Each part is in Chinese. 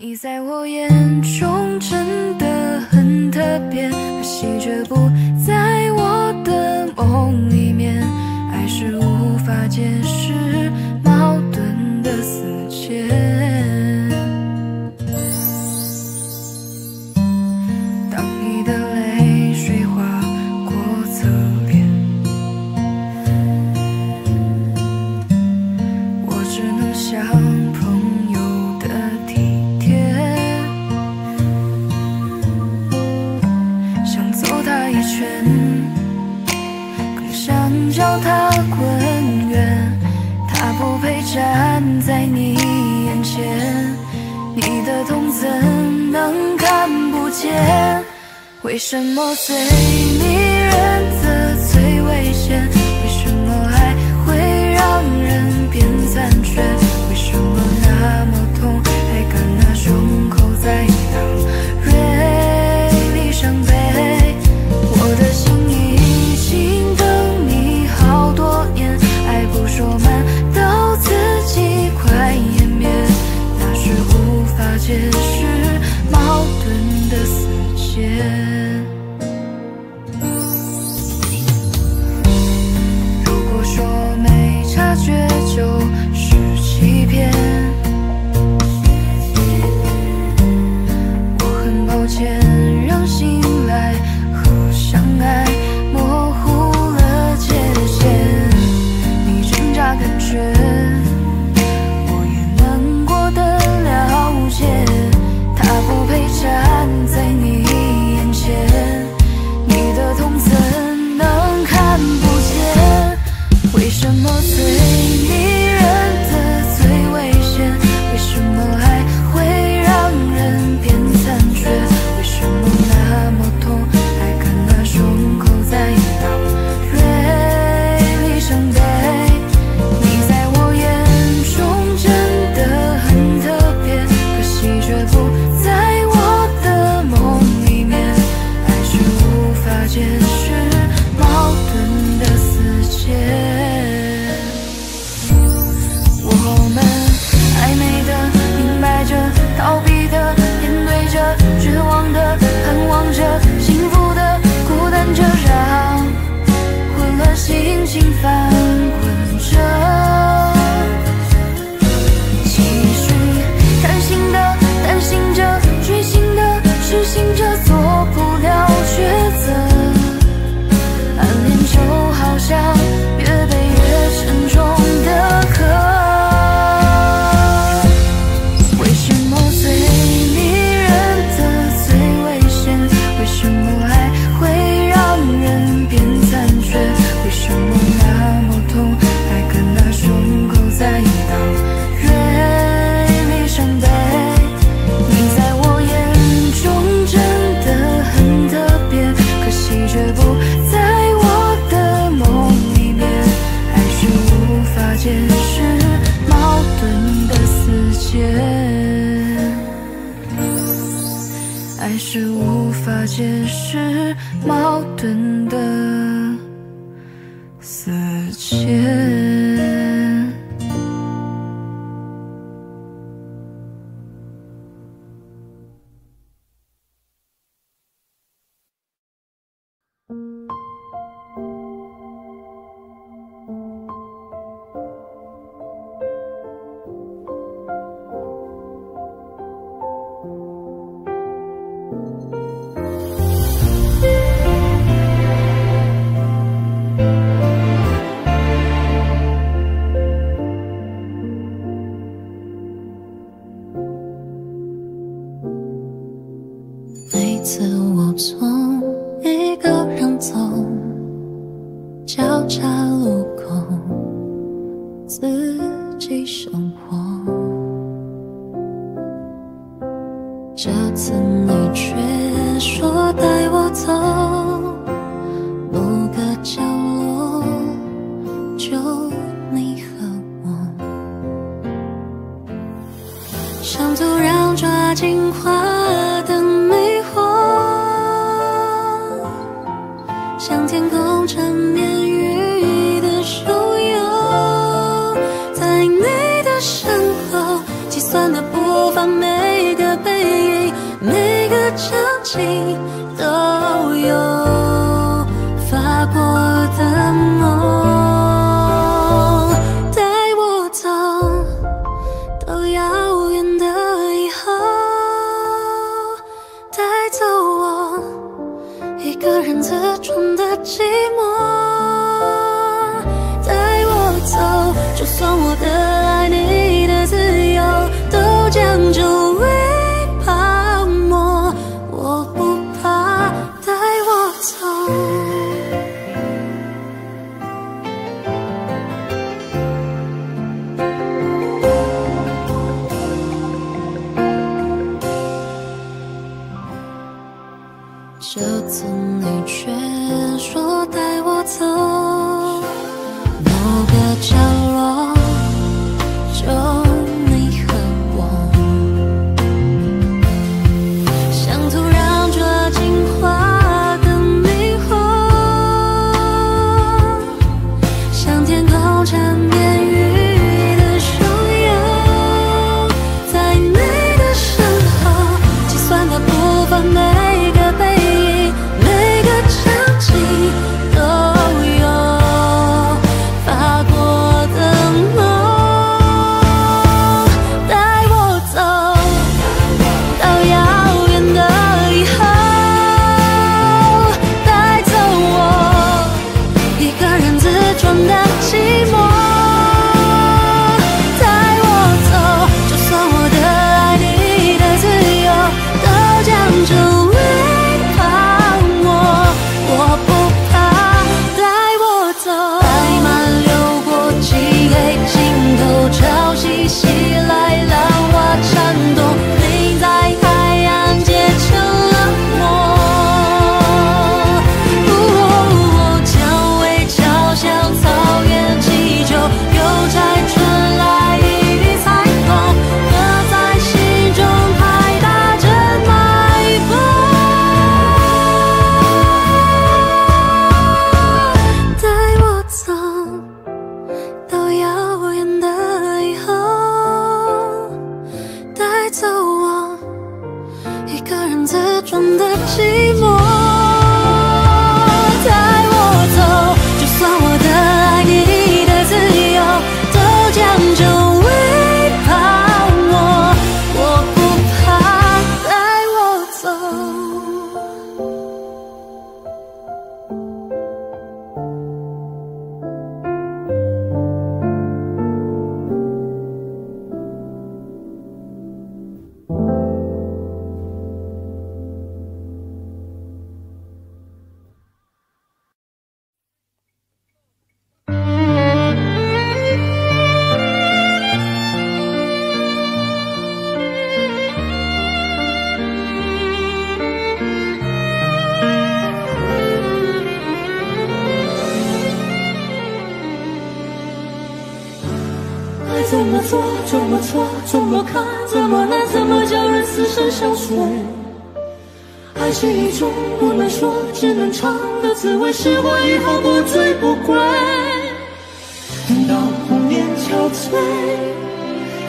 你在我眼中真的很特别可惜却不在我的梦里面爱是无法解释矛盾的死结。为什么最迷人的最危险？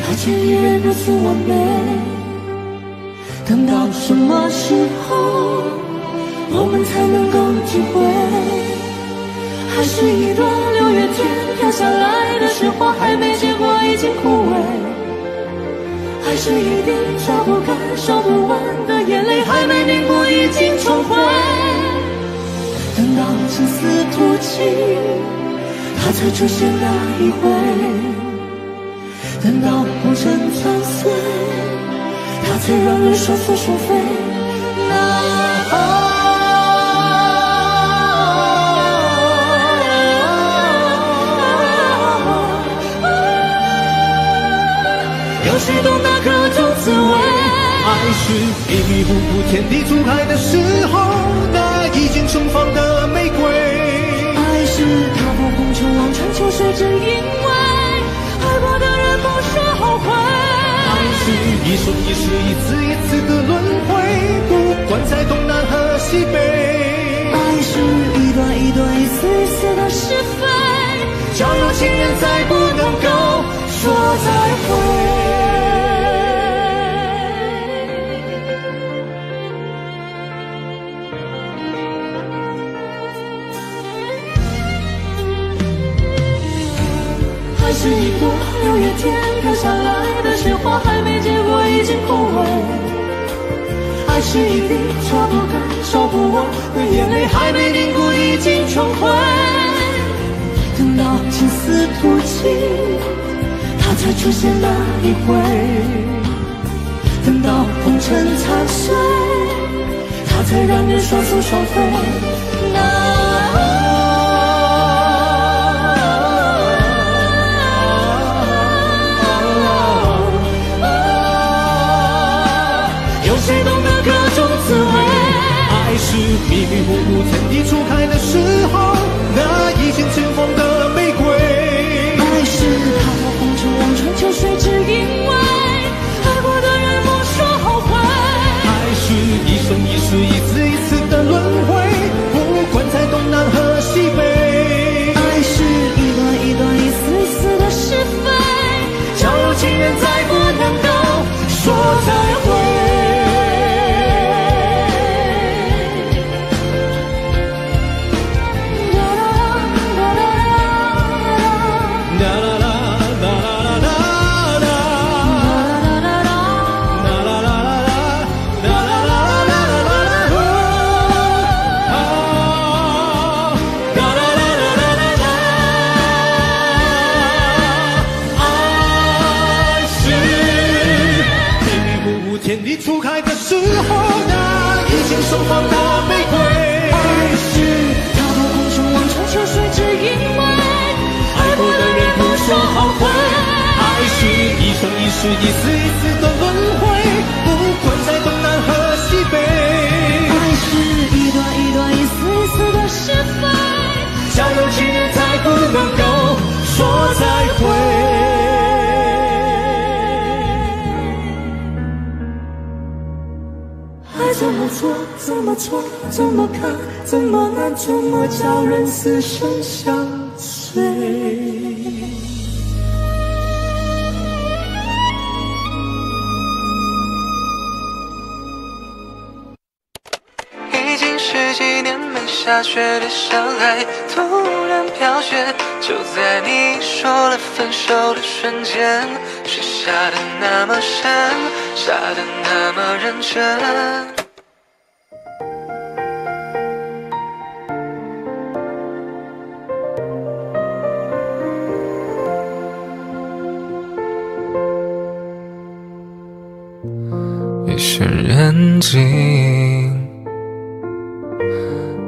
爱情依然如此完美。等到什么时候，我们才能够体会？还是一朵六月天飘下来的雪花，还没结果已经枯萎；还是一滴抓不干、烧不完的眼泪，还没凝固已经重回。等到青丝吐尽，它才出现那一回；等到红尘残碎，它才让人说服说非。啊有谁懂那颗种滋味？爱是迷迷糊糊天地初开的时候，那已经盛放的玫瑰。爱是踏破红尘望穿秋水，只因为悔爱是一生一世一次一次的轮回不管在东南和西北爱是一段一段一丝一丝的是非教有情人再不能够说再会还是一朵有一天。刻下来的雪花还没结果已经枯萎爱是一滴擦不干烧不完的眼泪还没凝固已经成灰等到青丝吐尽它才出现那一回。等到红尘残碎它才让人双宿双飞。那 people 放的玫瑰。爱是踏破红尘望穿秋水，只因为爱过的人不说后悔。爱是一生一世一次一次的轮回，不管在东南和西北。爱是一段一段一丝一丝的是非。交有情人才不能够说再会。爱怎么做，怎么错，怎么看，怎么难，怎么叫人死生相随。已经十几年没下雪的上海，突然飘雪，就在你说了分手的瞬间，雪下的那么深，下的那么认真。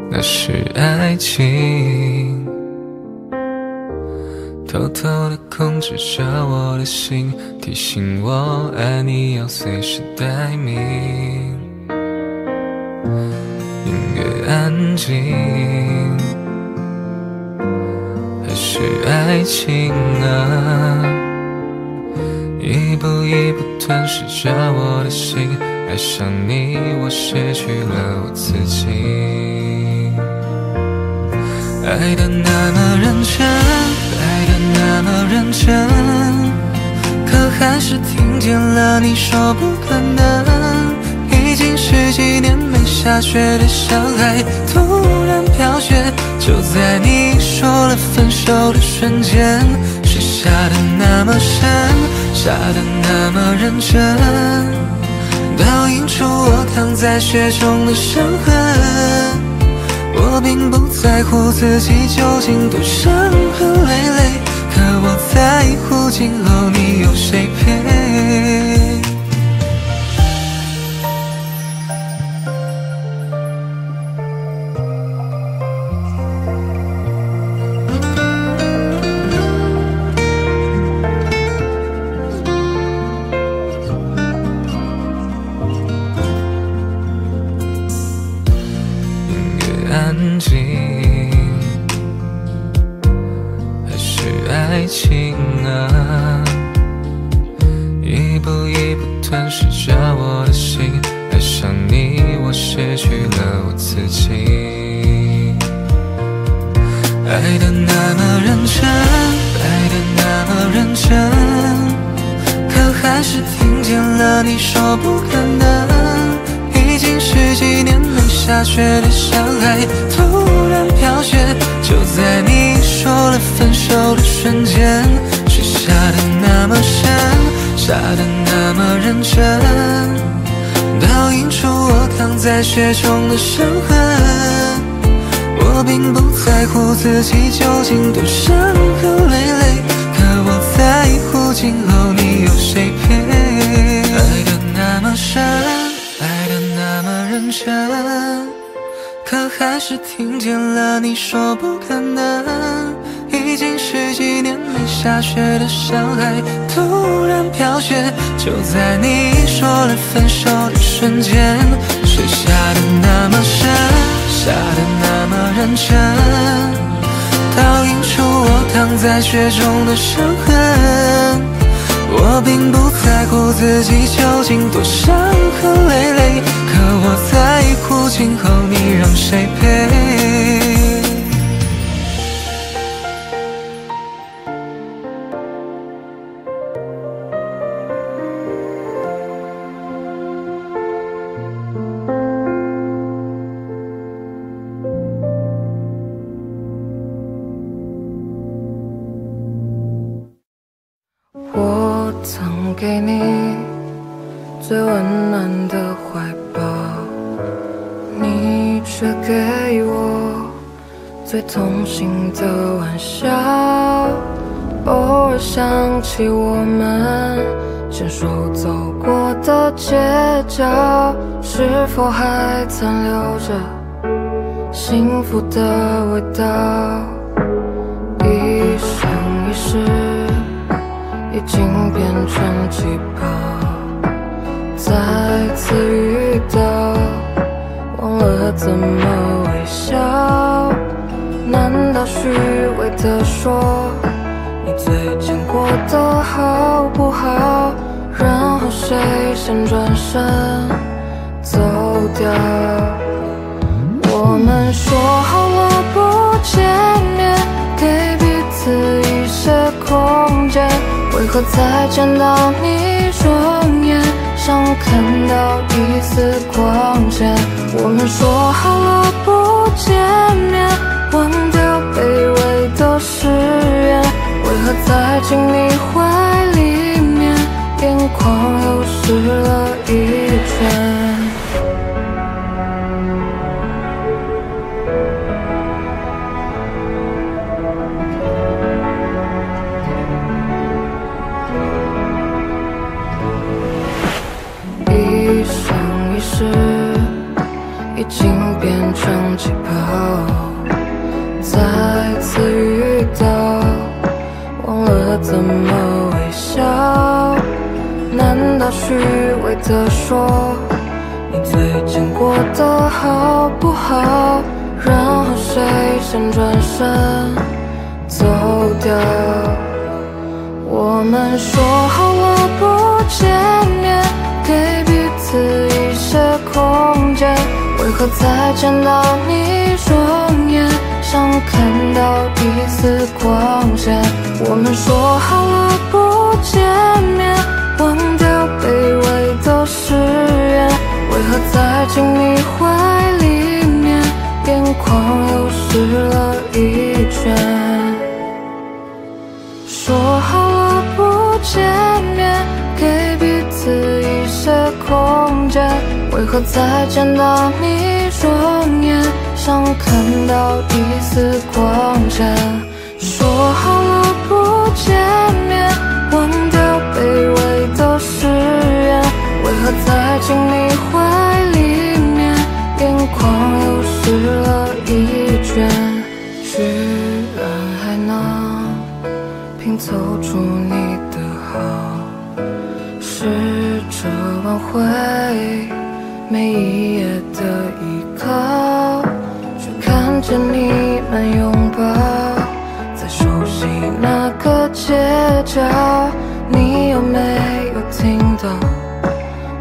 那是爱情。偷偷的控制着我的心，提醒我爱你要随时待命。音乐安静，还是爱情啊？一步一步吞噬着我的心，爱上你，我失去了我自己。爱的那么认真，爱的那么认真，可还是听见了你说不可能。已经十几年没下雪的上海，突然飘雪，就在你说了分手的瞬间，雪下的那么深，下的那么认真，倒映出我躺在雪中的伤痕。我并不在乎自己究竟多伤痕累累，可我在乎今后你有谁陪。伤痕。为何再见到你容颜，像看到一丝光线？我们说好了不见面，忘掉卑微的誓言。为何再进你怀里面，眼眶又湿了一圈？经变成气泡，再次遇到，忘了怎么微笑。难道虚伪的说，你最近过的好不好？然后谁先转身走掉？我们说好了不见面，给彼此。为何再见到你双眼，像看到一丝光线？我们说好了不见面，忘掉卑微的誓言。为何再进你怀里面，眼眶又湿了一圈？为何再见到你双眼，像看到一丝光线？说好了不见面，忘掉卑微的誓言。为何在亲密怀里面，眼眶又湿了一圈？居然还能。拼凑出你的好，试着挽回每一页的依靠，却看见你们拥抱在熟悉那个街角。你有没有听到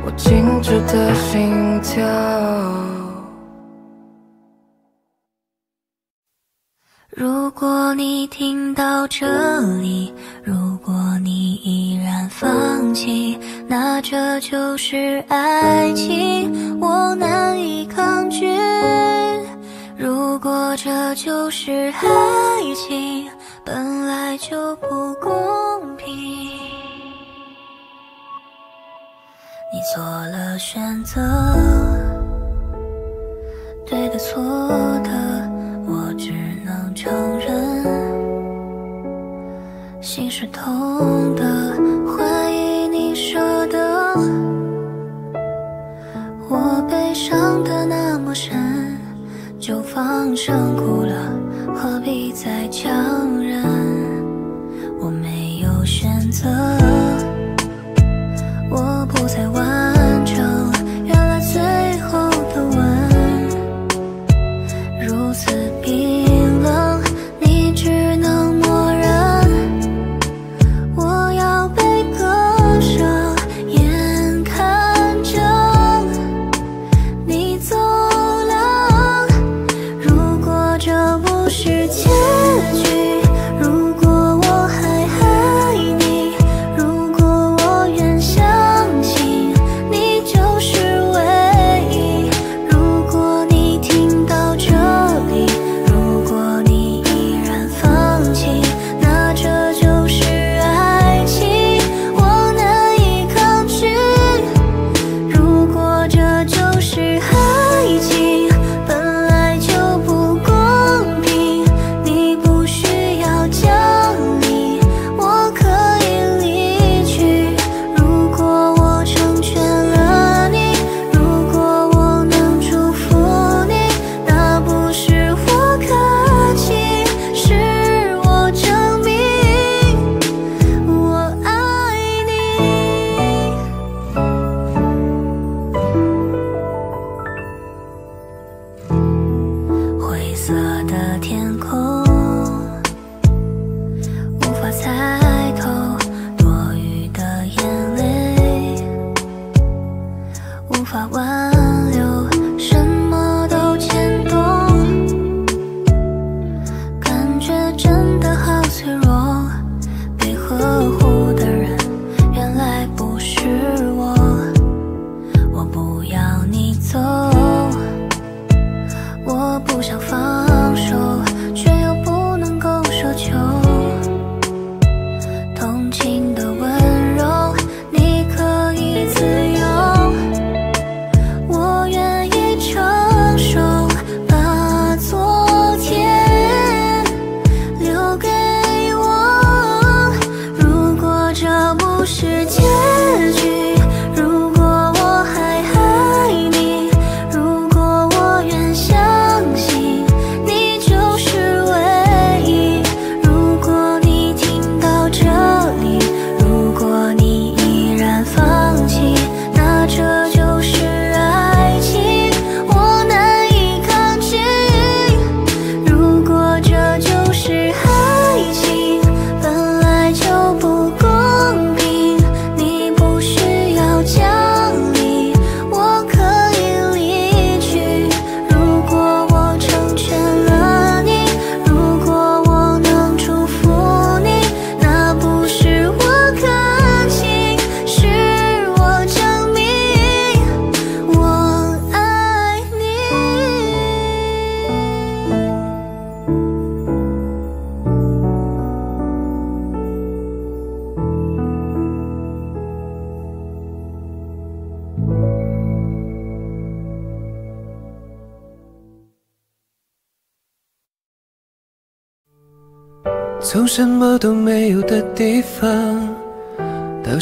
我静止的心跳？如果你听到这里，如果你依然放弃，那这就是爱情，我难以抗拒。如果这就是爱情，本来就不公平。你做了选择，对的错的，我只能承认。心是痛的，会。伤的那么深就放声哭了何必再强忍？我没有选择。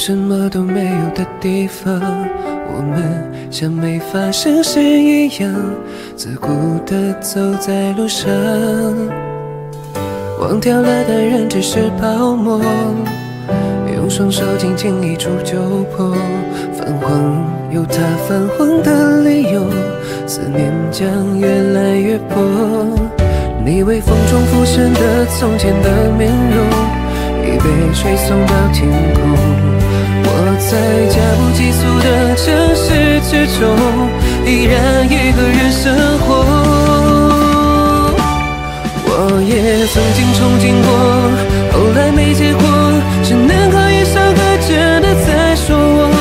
什么都没有的地方，我们像没发生事一样，自顾地走在路上，忘掉了的人只是泡沫，用双手轻轻一触就破，泛黄有它泛黄的理由，思念将越来越薄，你微风中浮现的从前的面容，已被吹送到天空。在加不计速的城市之中，依然一个人生活。我也曾经憧憬过，后来没结果，只能靠一首歌真的在说我，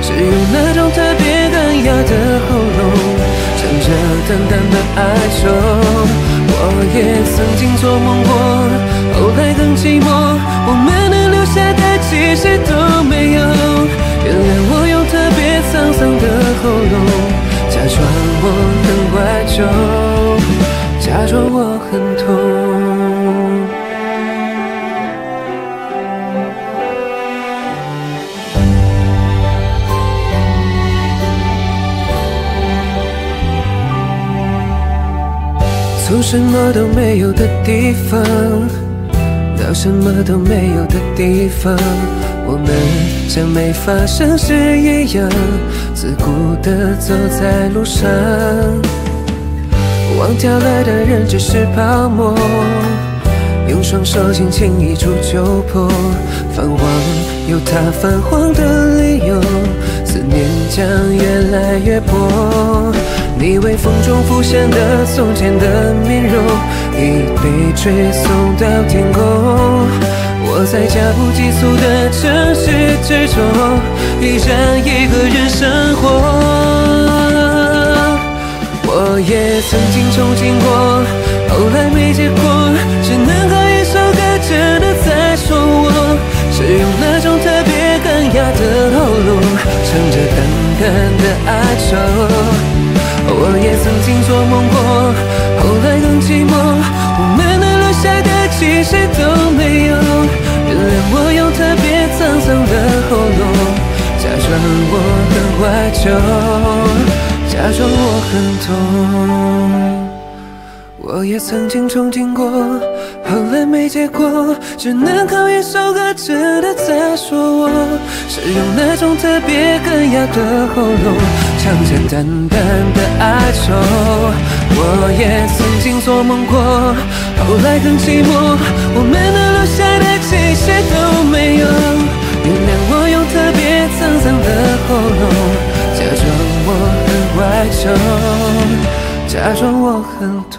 是用那种特别干哑的喉咙，唱着淡淡的哀愁。我也曾经做梦过，后来更寂寞，我们。的。下的气息都没有。原谅我用特别沧桑的喉咙，假装我很怀旧，假装我很痛。从什么都没有的地方。到什么都没有的地方，我们像没发生事一样，自顾地走在路上。忘掉了的人只是泡沫，用双手轻轻一触就破。泛黄有它泛黄的理由，思念将越来越薄。你微风中浮现的从前的面容，已被吹送到天空。我在脚步急促的城市之中，依然一个人生活。我也曾经憧憬过，后来没结果，只能靠一首歌真的在说我，是用那种特别干哑的喉咙，唱着淡淡的哀愁。我也曾经做梦过，后来更寂寞，我们能留下的其实都没有。原谅我用特别沧桑的喉咙，假装我很怀旧，假装我很痛。我也曾经憧憬过，后来没结果，只能靠一首歌真的在说我，是用那种特别干哑的喉咙，唱着淡淡的哀愁。我也曾经做梦过，后来更寂寞，我们能留下的其实都没有。原谅我用特别沧桑的喉咙，假装我很怀旧。假装我很痛。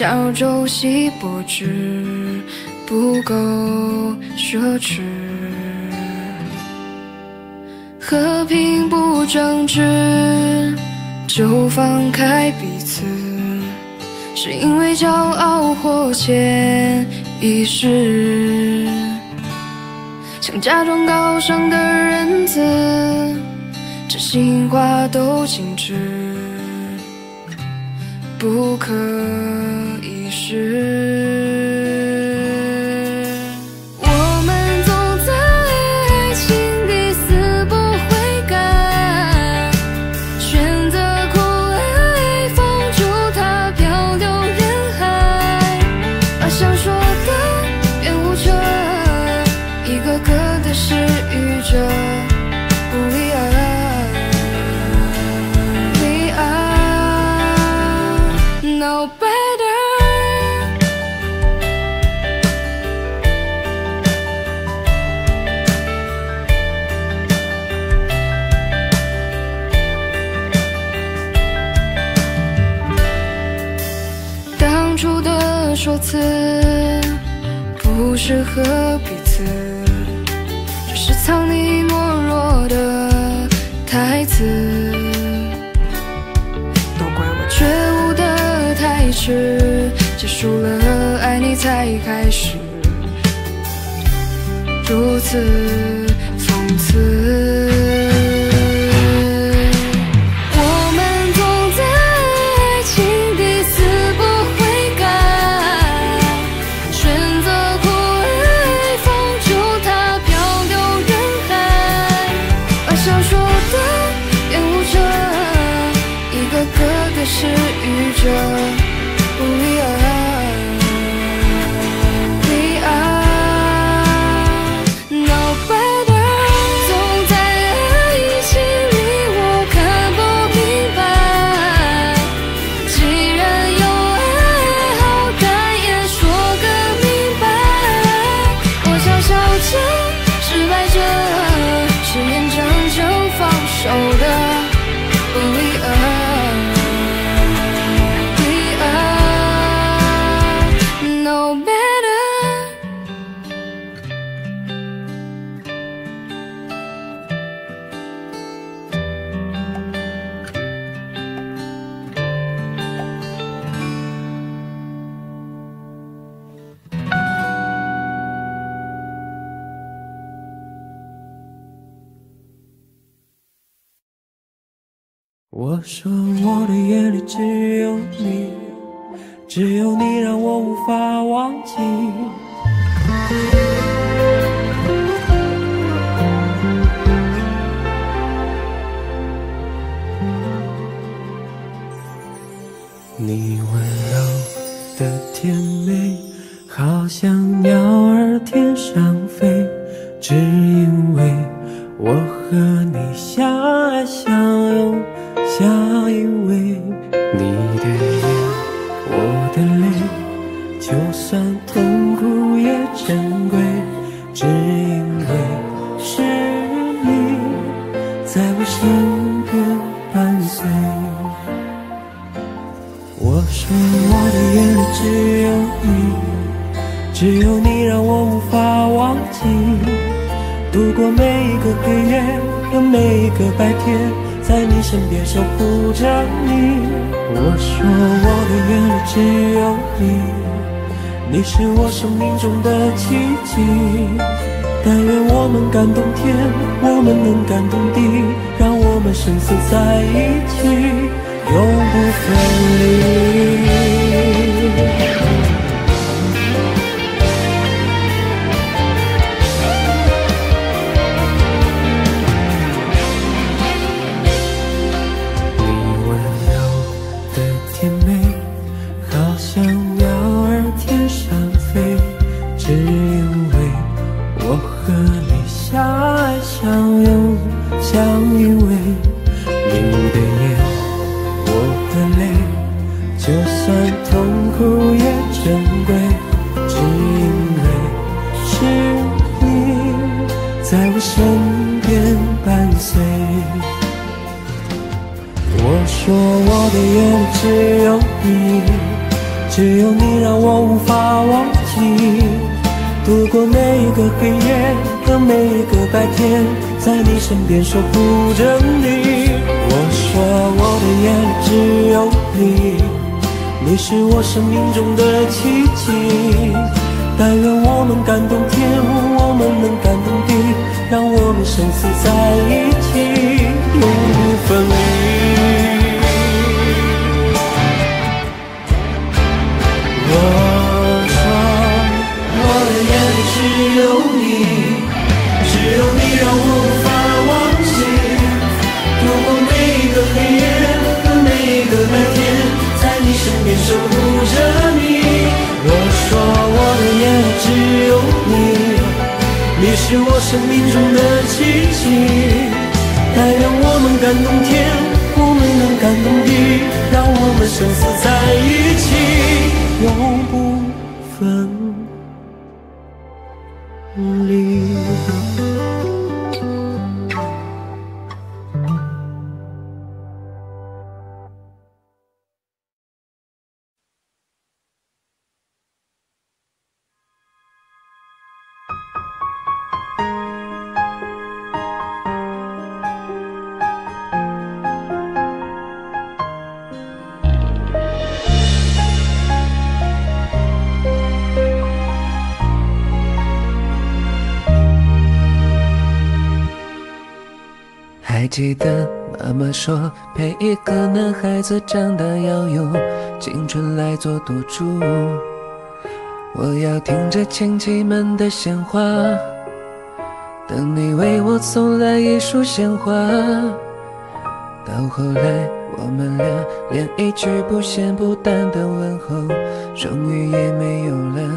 小舟细波只不够奢侈，和平不争执就放开彼此，是因为骄傲或潜意识，想假装高尚的仁慈，真心话都禁止，不可。才开始如此我说我的眼里只有你只有你让我无法忘亲戚们的闲话，等你为我送来一束鲜花。到后来，我们俩连一句不咸不淡的问候，终于也没有了。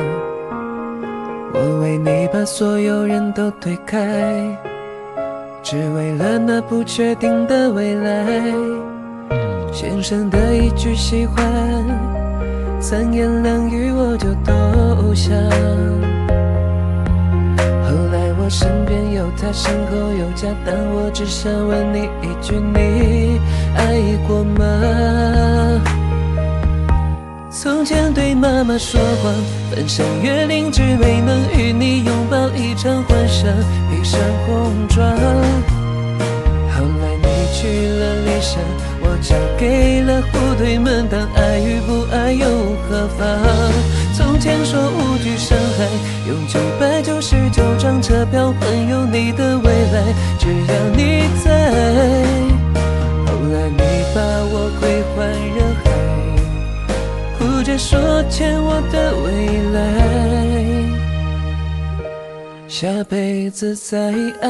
我为你把所有人都推开。只为了那不确定的未来，先生的一句喜欢，三言两语我就投降。后来我身边有他，身后有家，但我只想问你一句：你爱过吗？从前对妈妈说谎，翻山越岭，只为能与你拥抱一场幻想，披上红妆。后来你去了理想，我交给了部队们，但爱与不爱又何妨？从前说无惧伤害，用九百九十九张车票环游你的未来，只要你在。后来你把我归还人海。哭着说欠我的未来，下辈子再爱。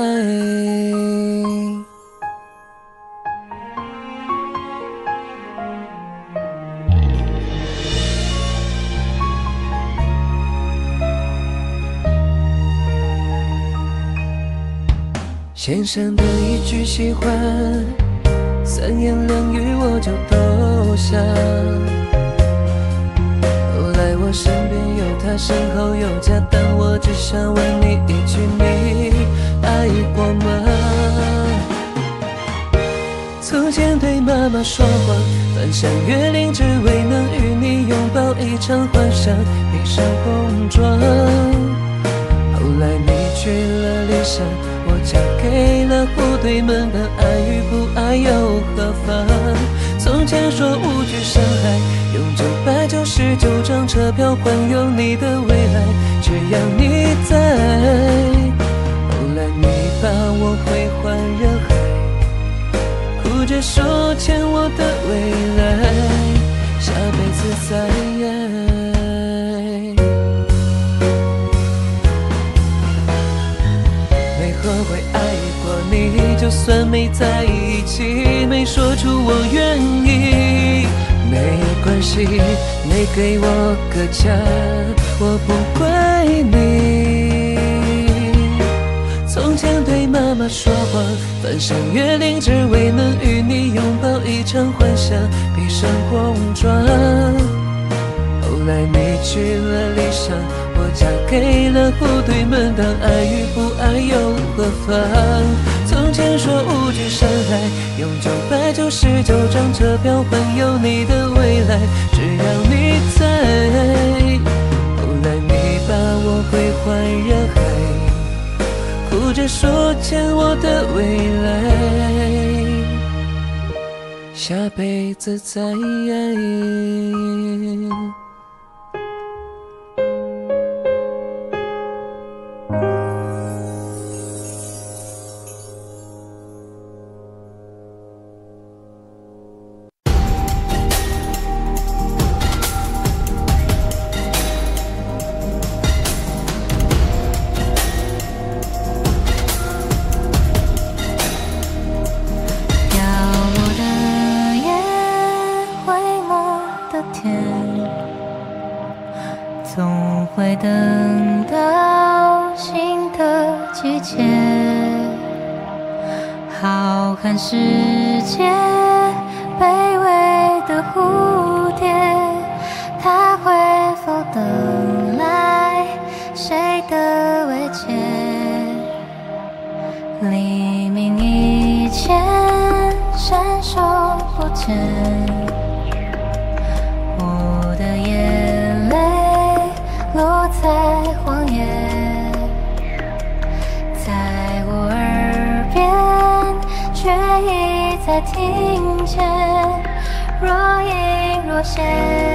先生的一句喜欢，三言两语我就投降。后来我身边有他，身后有家，但我只想问你一句：你爱过吗？从前对妈妈说谎，翻山越岭，只为能与你拥抱一场幻想，披上红妆。后来你去了理想，嫁给了部队们，的爱与不爱又何妨？从前说无惧伤害，用九百九十九张车票环游你的未来，只要你在。后来你把我归还人海，哭着说欠我的未来，下辈子再爱。就算没在一起，没说出我愿意，没关系，没给我个家，我不怪你。从前对妈妈说谎，翻山越岭，只为能与你拥抱一场幻想，披上红妆。后来你去了理想，我嫁给了部队们，但爱与不爱又何妨？前说无惧山海用九百九十九张车票换有你的未来只要你在后来你把我归还人海哭着说欠我的未来下辈子再爱。等到新的季节，浩瀚世界，卑微的蝴蝶，它会否等？听见若隐若现。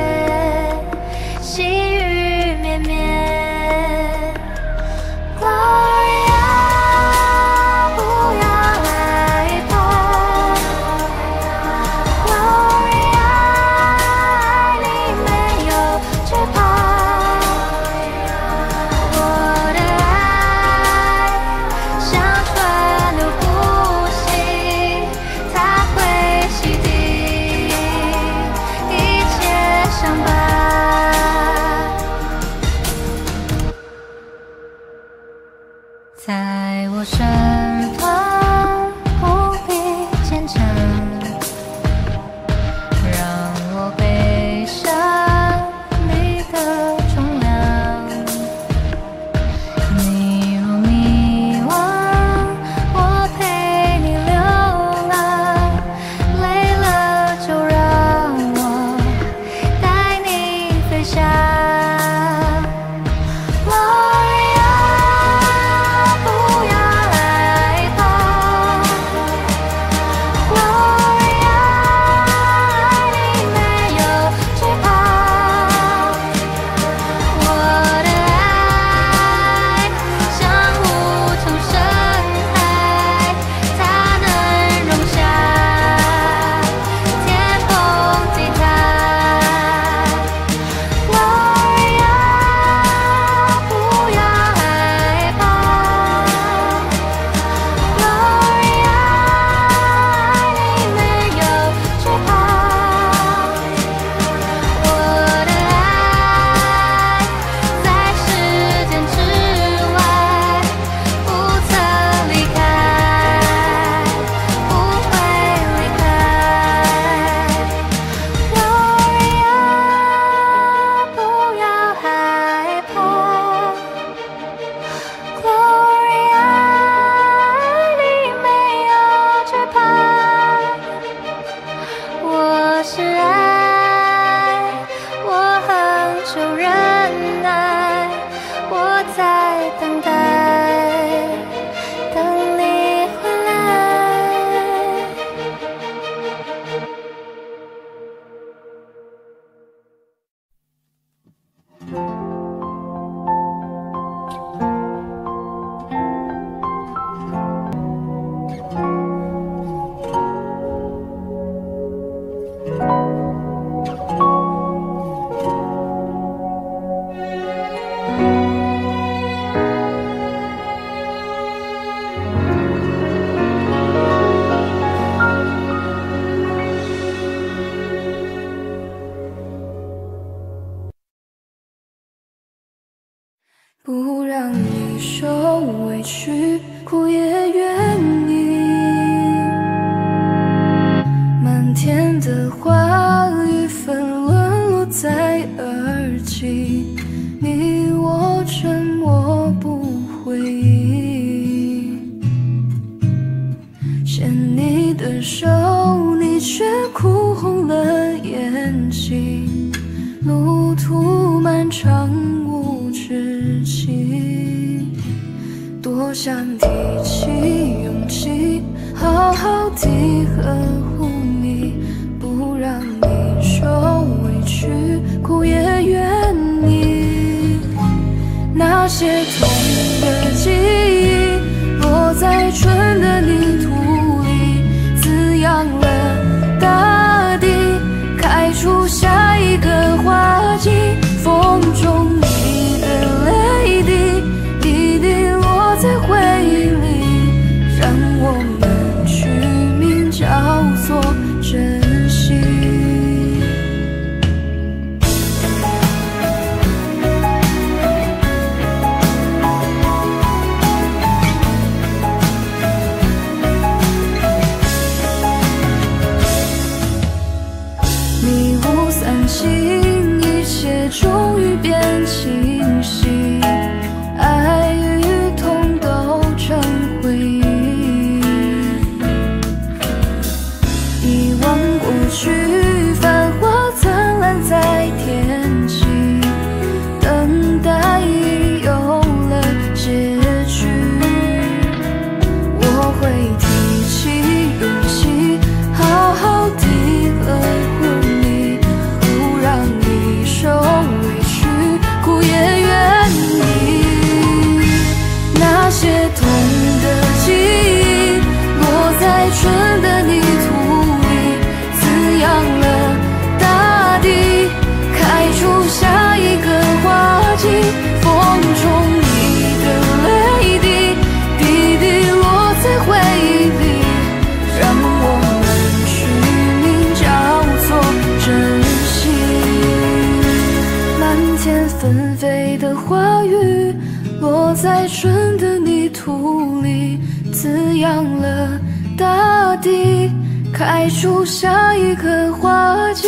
开出下一个花季。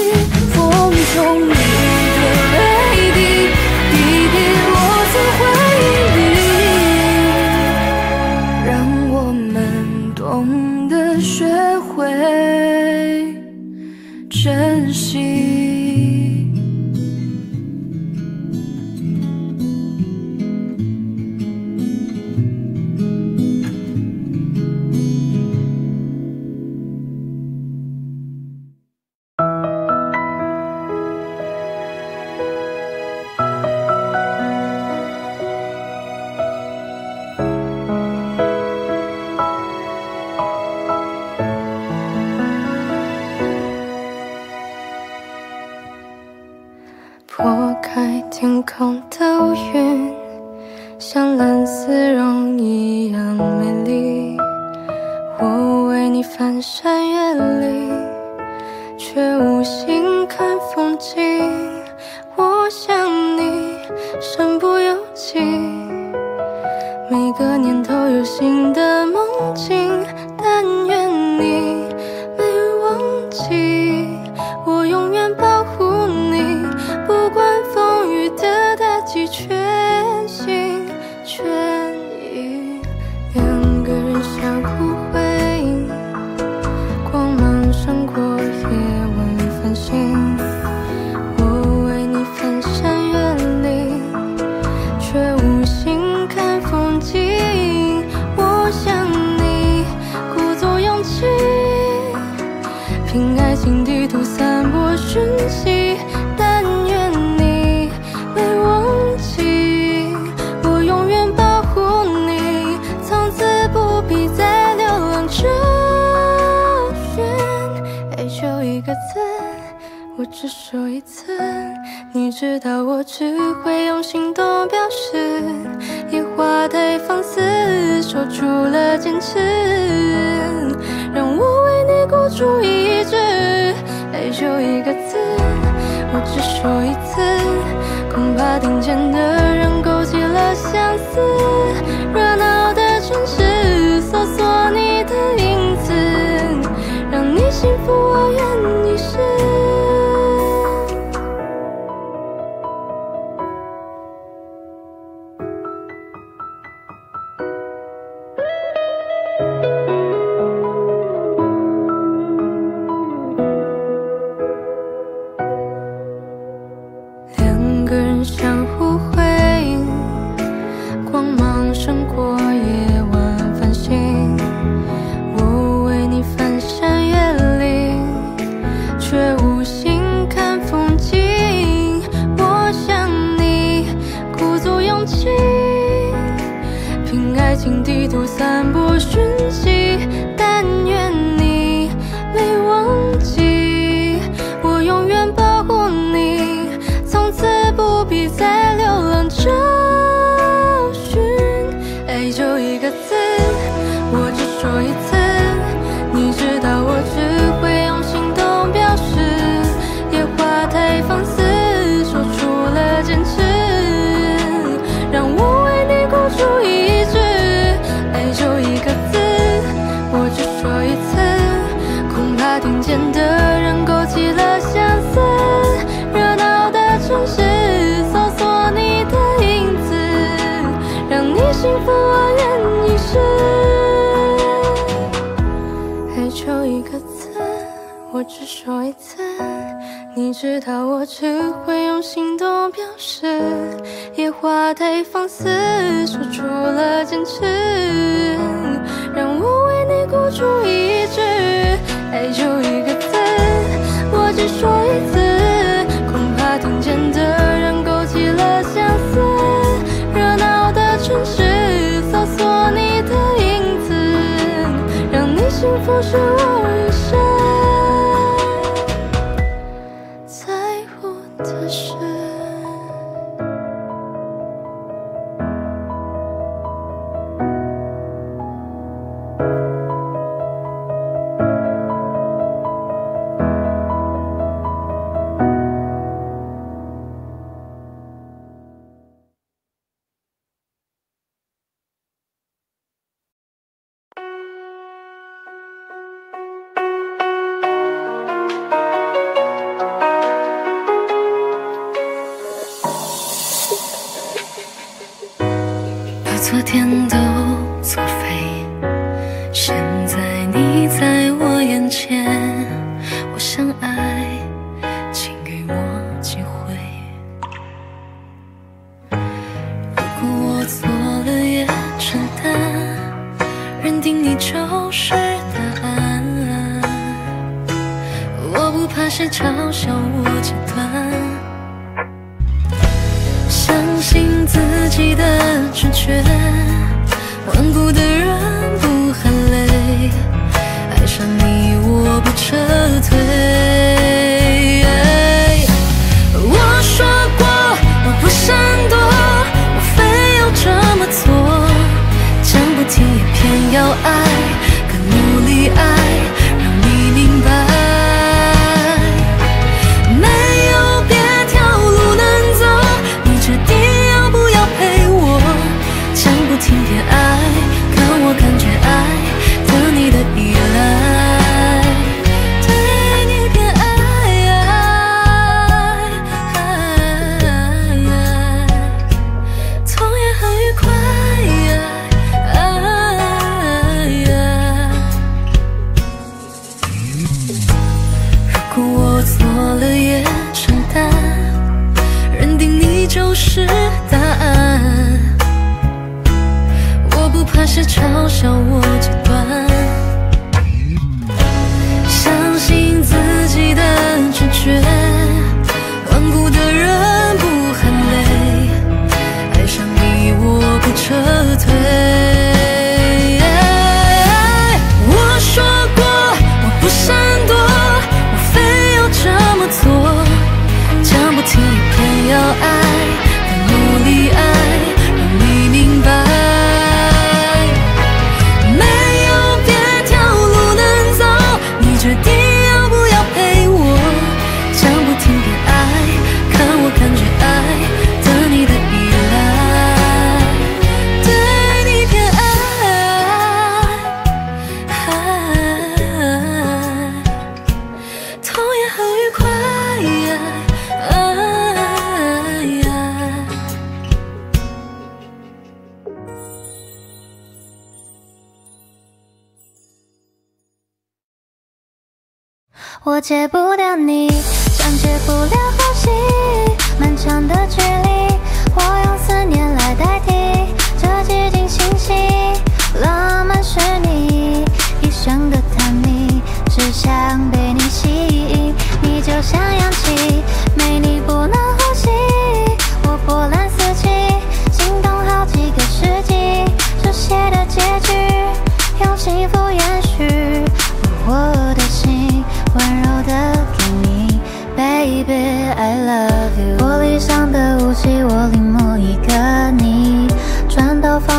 风中途散步寻。知道我只会用行动表示，野花太放肆，说出了坚持，让我为你孤注一掷。爱就一个字，我只说一次，恐怕听见的人勾起了相思。热闹的城市，搜索你的影子，让你幸福是我一。戒不掉你，像戒不了呼吸，漫长的。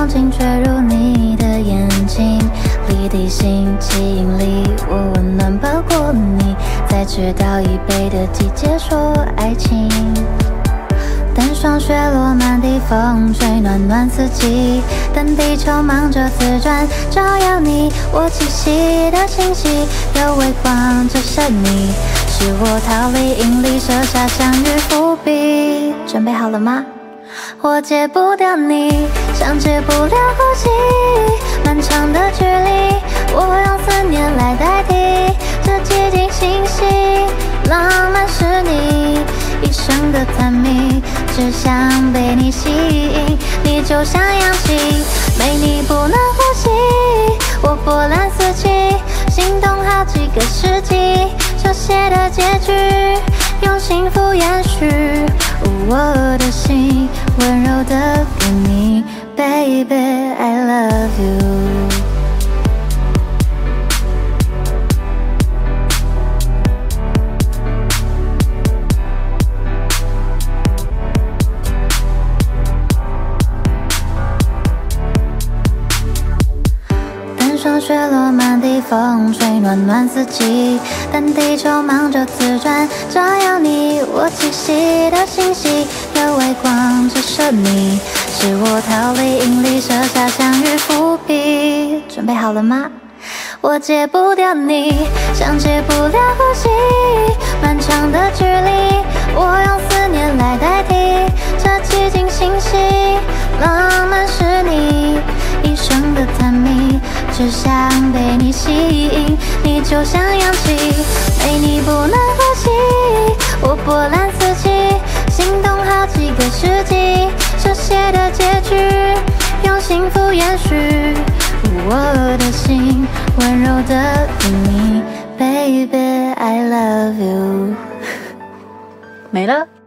光景坠入你的眼睛，离地心起引力，我温暖包裹你，在赤道以北的季节说爱情。等霜雪落满地，风吹暖暖四季。等地球忙着自转，照耀你我栖息的清晰。有微光折射你，是我逃离引力，设下相遇伏笔。准备好了吗？我戒不掉你。像戒不了呼吸。漫长的距离，我用思念来代替这寂静星系。浪漫是你一生的探秘，只想被你吸引。你就像氧气，没你不能呼吸。我波澜四起，心动好几个世纪，手写的结局，用幸福延续。我的心温柔的给你，Baby I love you。淡霜雪落满地，风吹暖暖四季。但地球忙着自转，照耀你我栖息的星系，有微光折射你，是我逃离引力，设下相遇伏笔。准备好了吗？我戒不掉你，像戒不了呼吸。漫长的距离，我用思念来代替这寂静星系。浪漫是你一生的探秘，只想被你吸引。你就像氧气，没你不能呼吸。我波澜四起，心动好几个世纪，手写的结局，用幸福延续。我的心温柔的给你，Baby I love you。没了。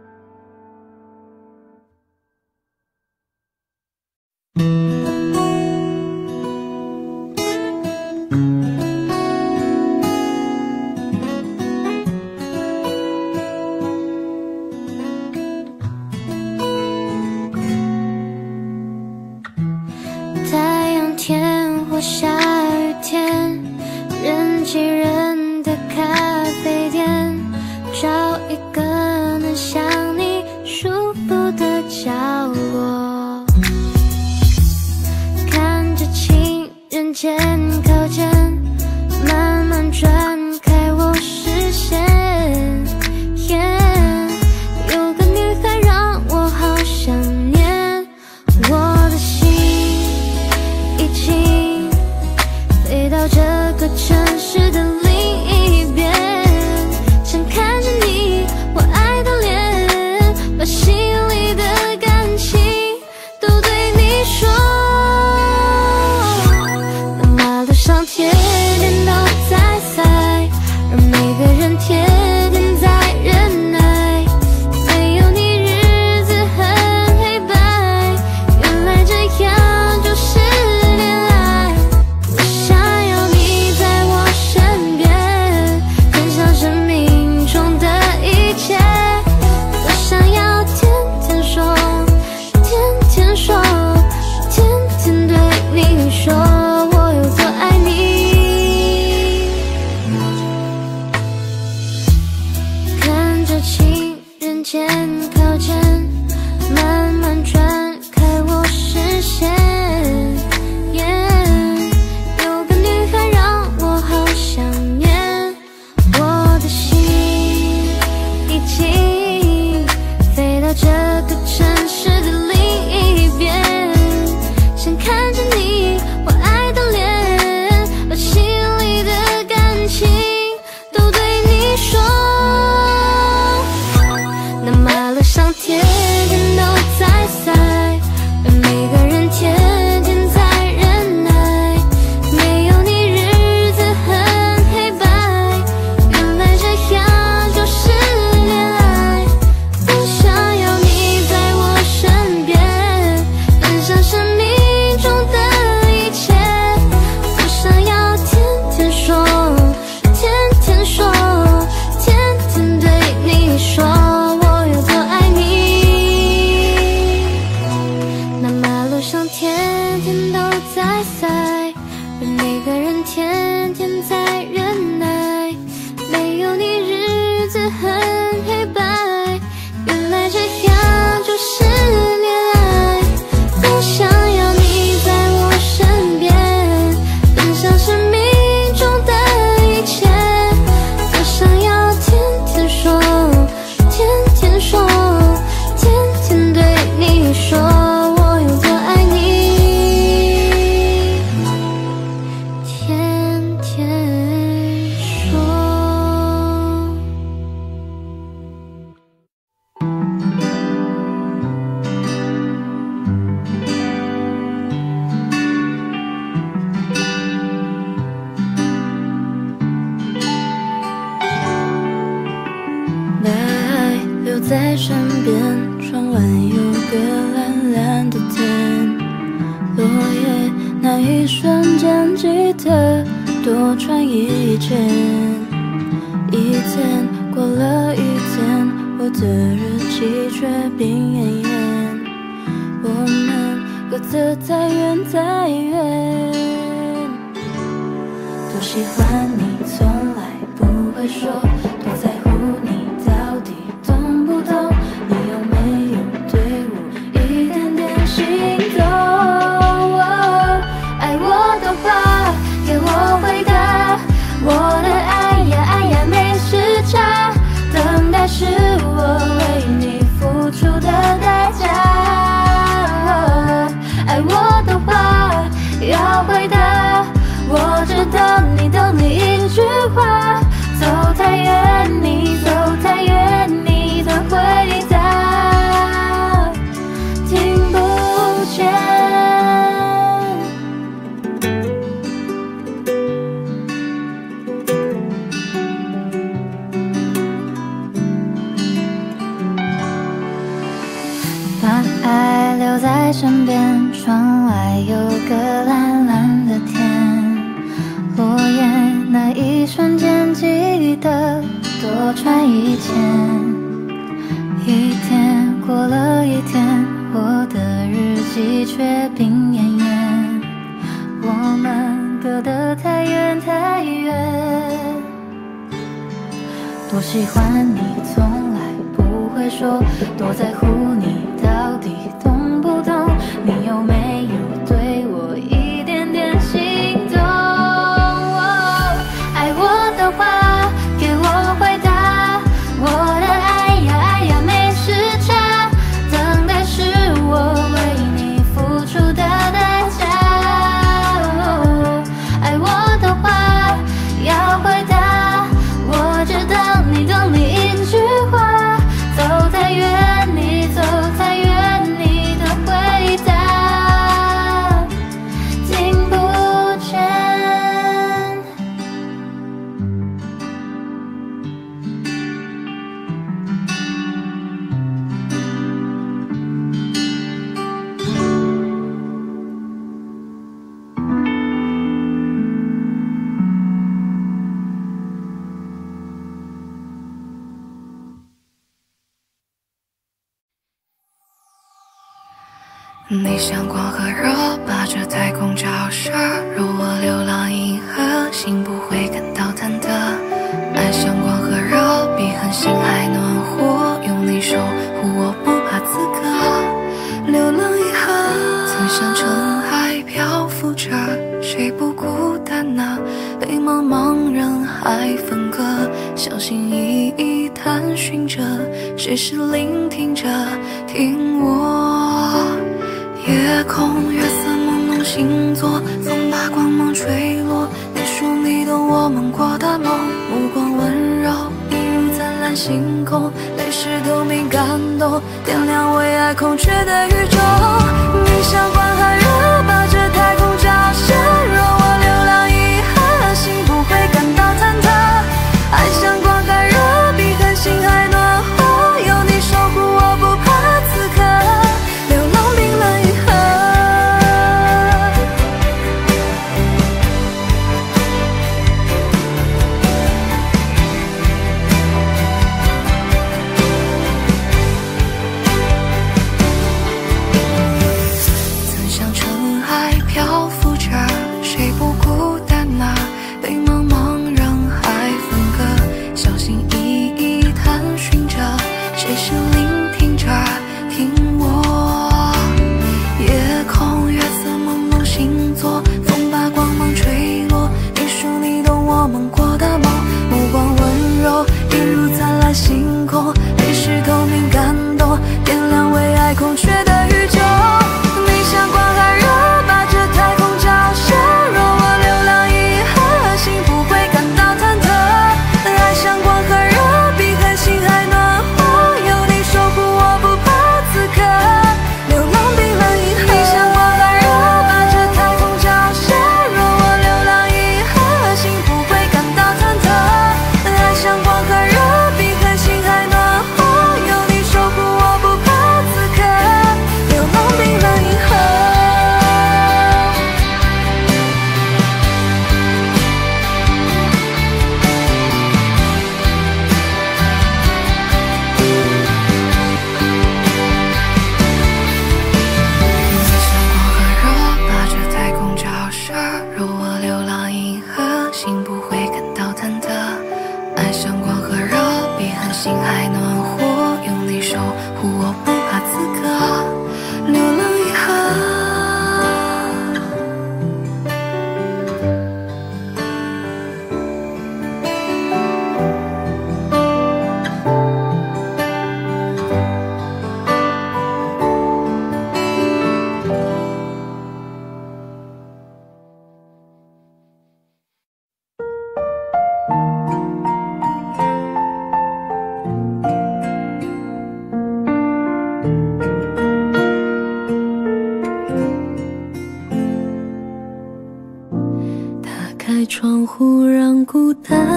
的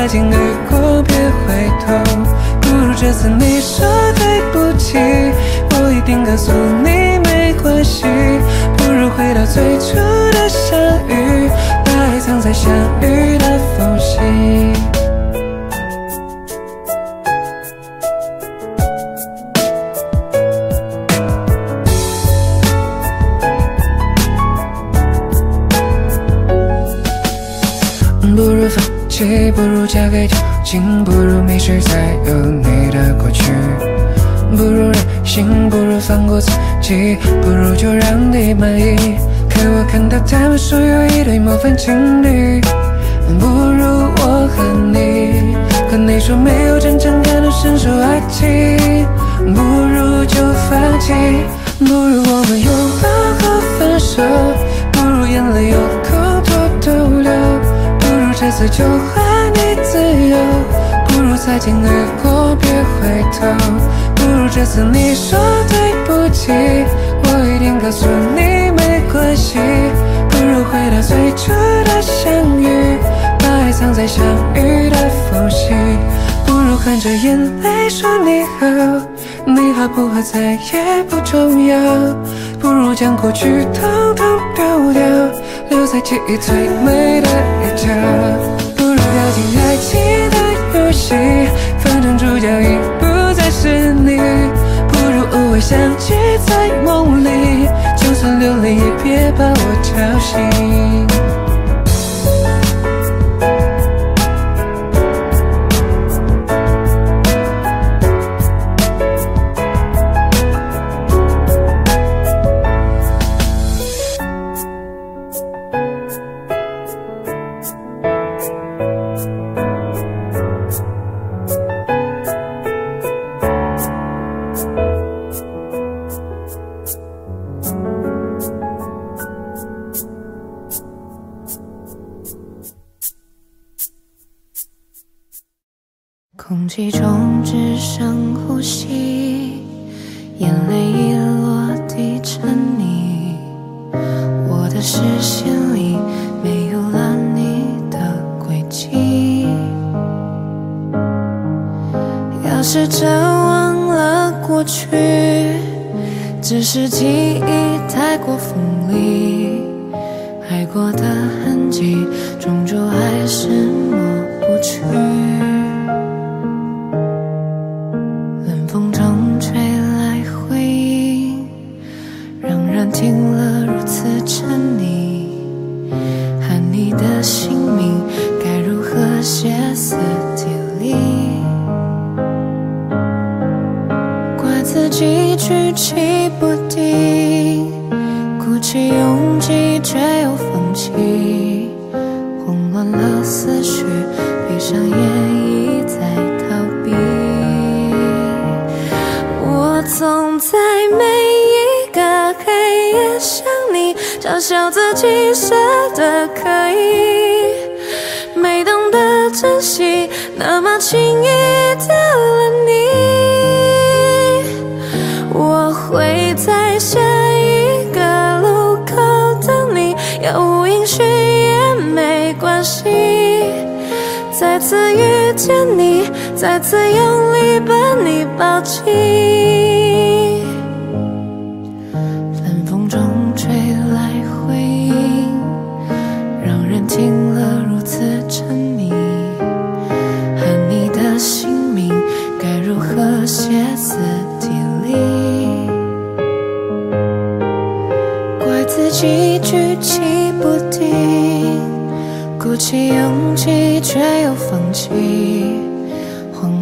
擦肩而过别回头，不如这次你说对不起，我一定告诉你没关系，不如回到最初的相遇，把爱藏在相遇的弃，不如交给酒精，不如迷失在有你的过去，不如任性，不如放过自己，不如就让你满意。可我看到他们说有一对模范情侣，不如我和你。可你说没有真正感同身受爱情，不如就放弃，不如我们拥抱后分手，不如眼泪有。次就还你自由，不如擦肩而过别回头，不如这次你说对不起，我一定告诉你没关系，不如回到最初的相遇，把爱藏在相遇的缝隙，不如含着眼泪说你好，你好不好再也不重要，不如将过去统统丢掉，留在记忆最美的一角。不如掉进爱情的游戏，反正主角已不再是你。不如偶尔想起在梦里，就算流泪也别把我吵醒。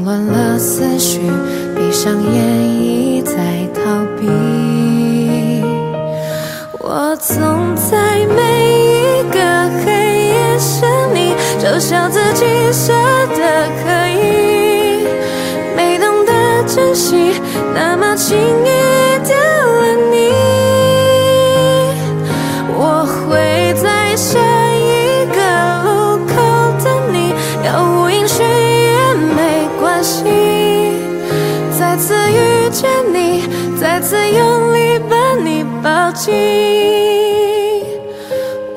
乱了思绪，闭上眼一再逃避。我总在每一个黑夜想你，嘲笑自己舍得可以，没懂得珍惜，那么轻易再用力把你抱紧。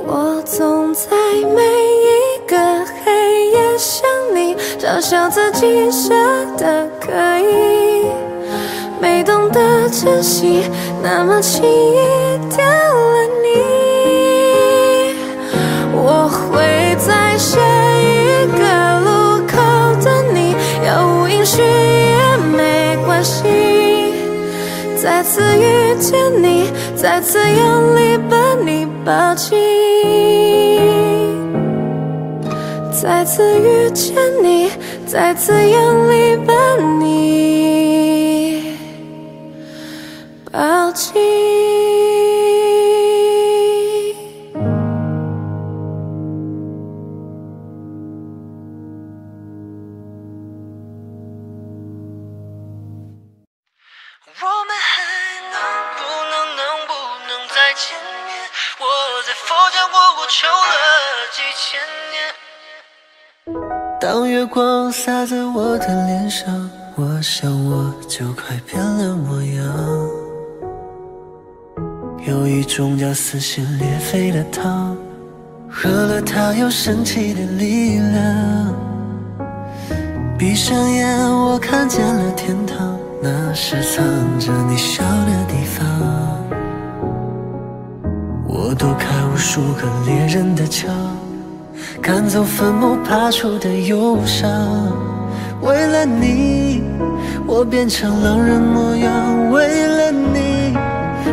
我总在每一个黑夜想你，嘲笑自己傻得可以，没懂得珍惜，那么轻易见你，再次用力把你抱紧。再次遇见你，再次用力把你抱紧。有一种叫撕心裂肺的汤，喝了它有神奇的力量。闭上眼，我看见了天堂，那是藏着你笑的地方。我躲开无数个猎人的枪，赶走坟墓爬出的忧伤。为了你，我变成狼人模样；为了你，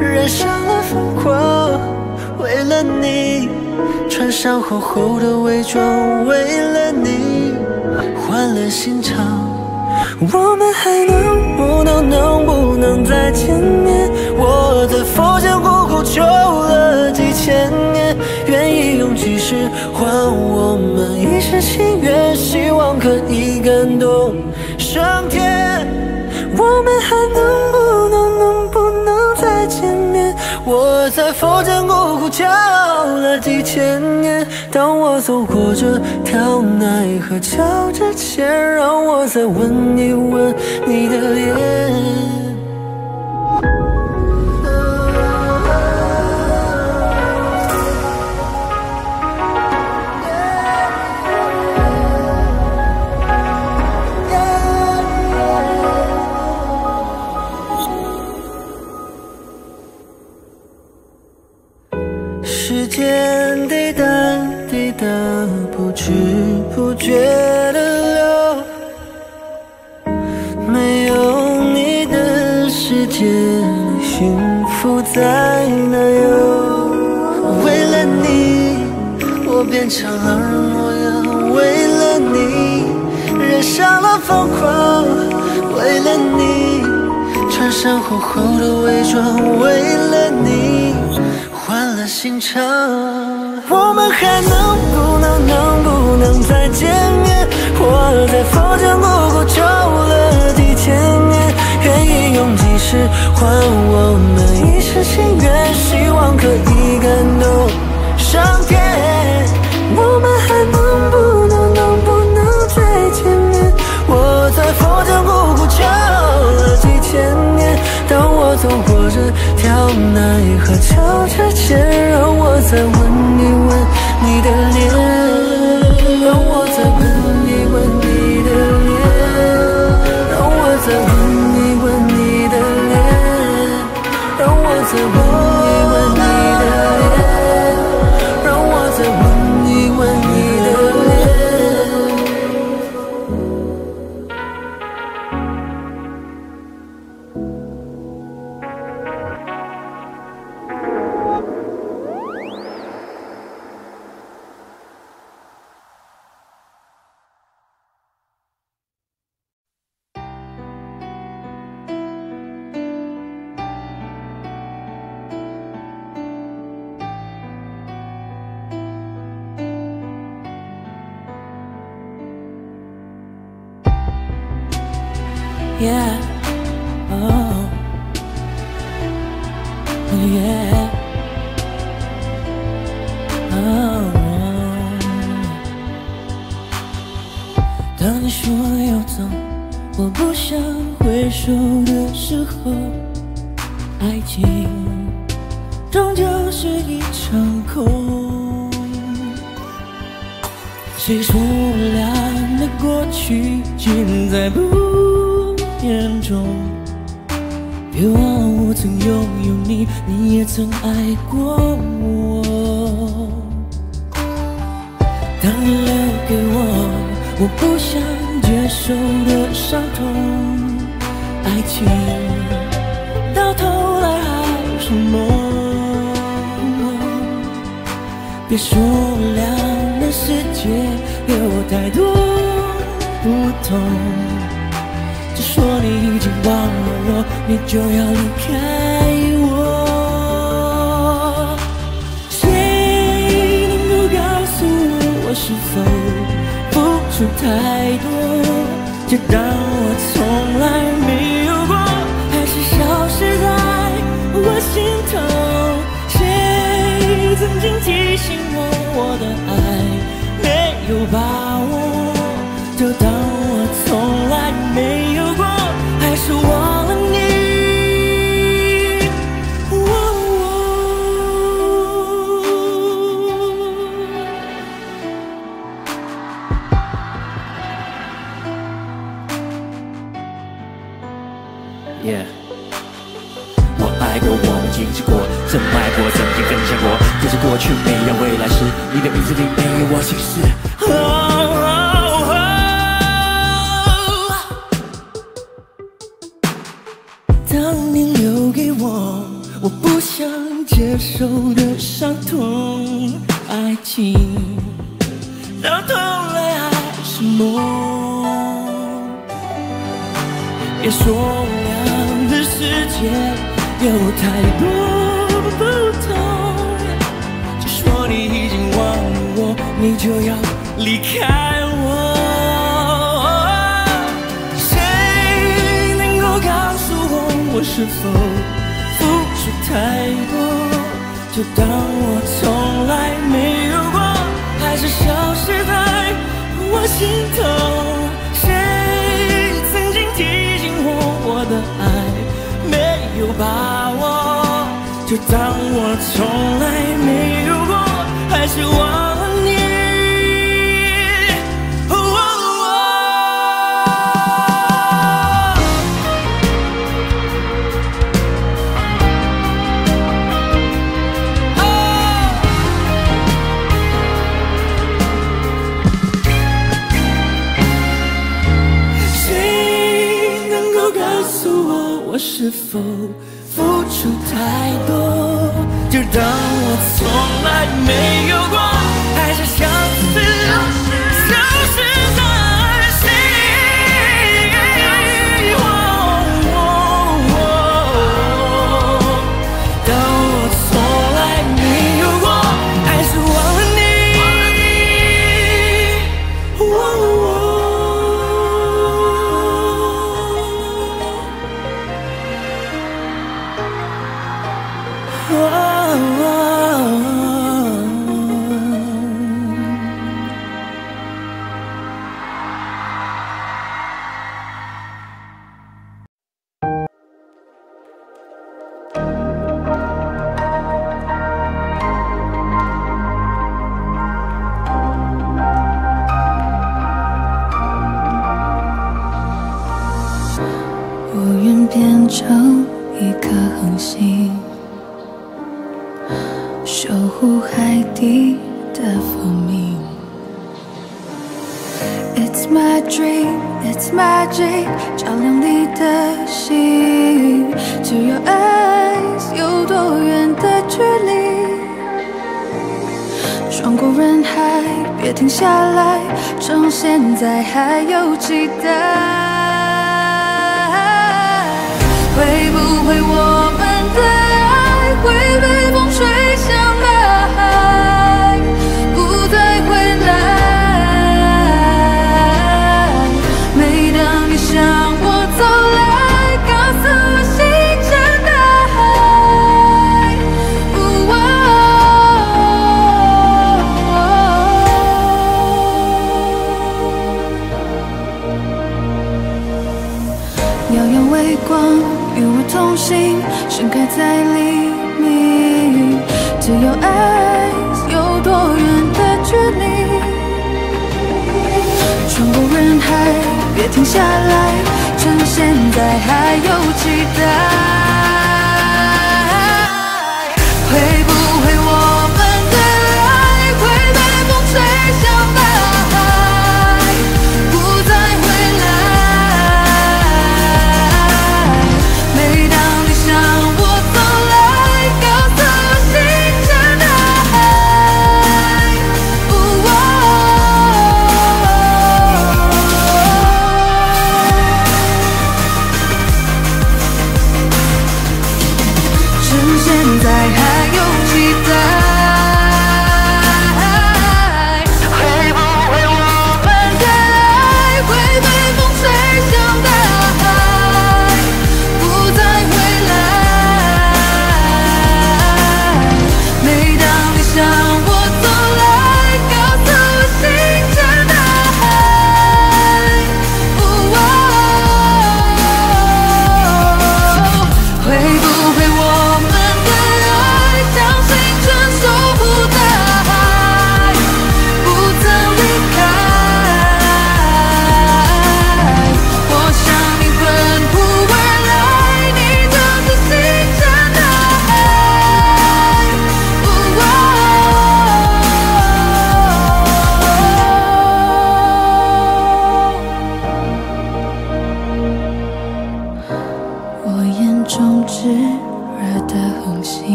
染上了疯狂；为了你，穿上厚厚的伪装；为了你。换了心肠，我们还能不能能不能再见面？我在佛前苦苦求了几千年，愿意用几世换我们一世情缘，希望可以感动上天。我们还能不能在佛前苦苦求了几千年，当我走过这条奈何桥之前，让我再吻一吻你的脸。不觉的流。没有你的世界，幸福在哪有？为了你，我变成狼人模样；为了你，染上了疯狂；为了你，穿上厚厚的伪装；为了你。换了心肠，我们还能不能能不能再见面？我在佛前苦苦求了几千年，愿意用几世换我们一世情缘，希望可以感动上天。我们还能不能能不能再见面？我在佛前苦苦求了几千年，当我走过这条奈何桥之前，让我再吻你的脸，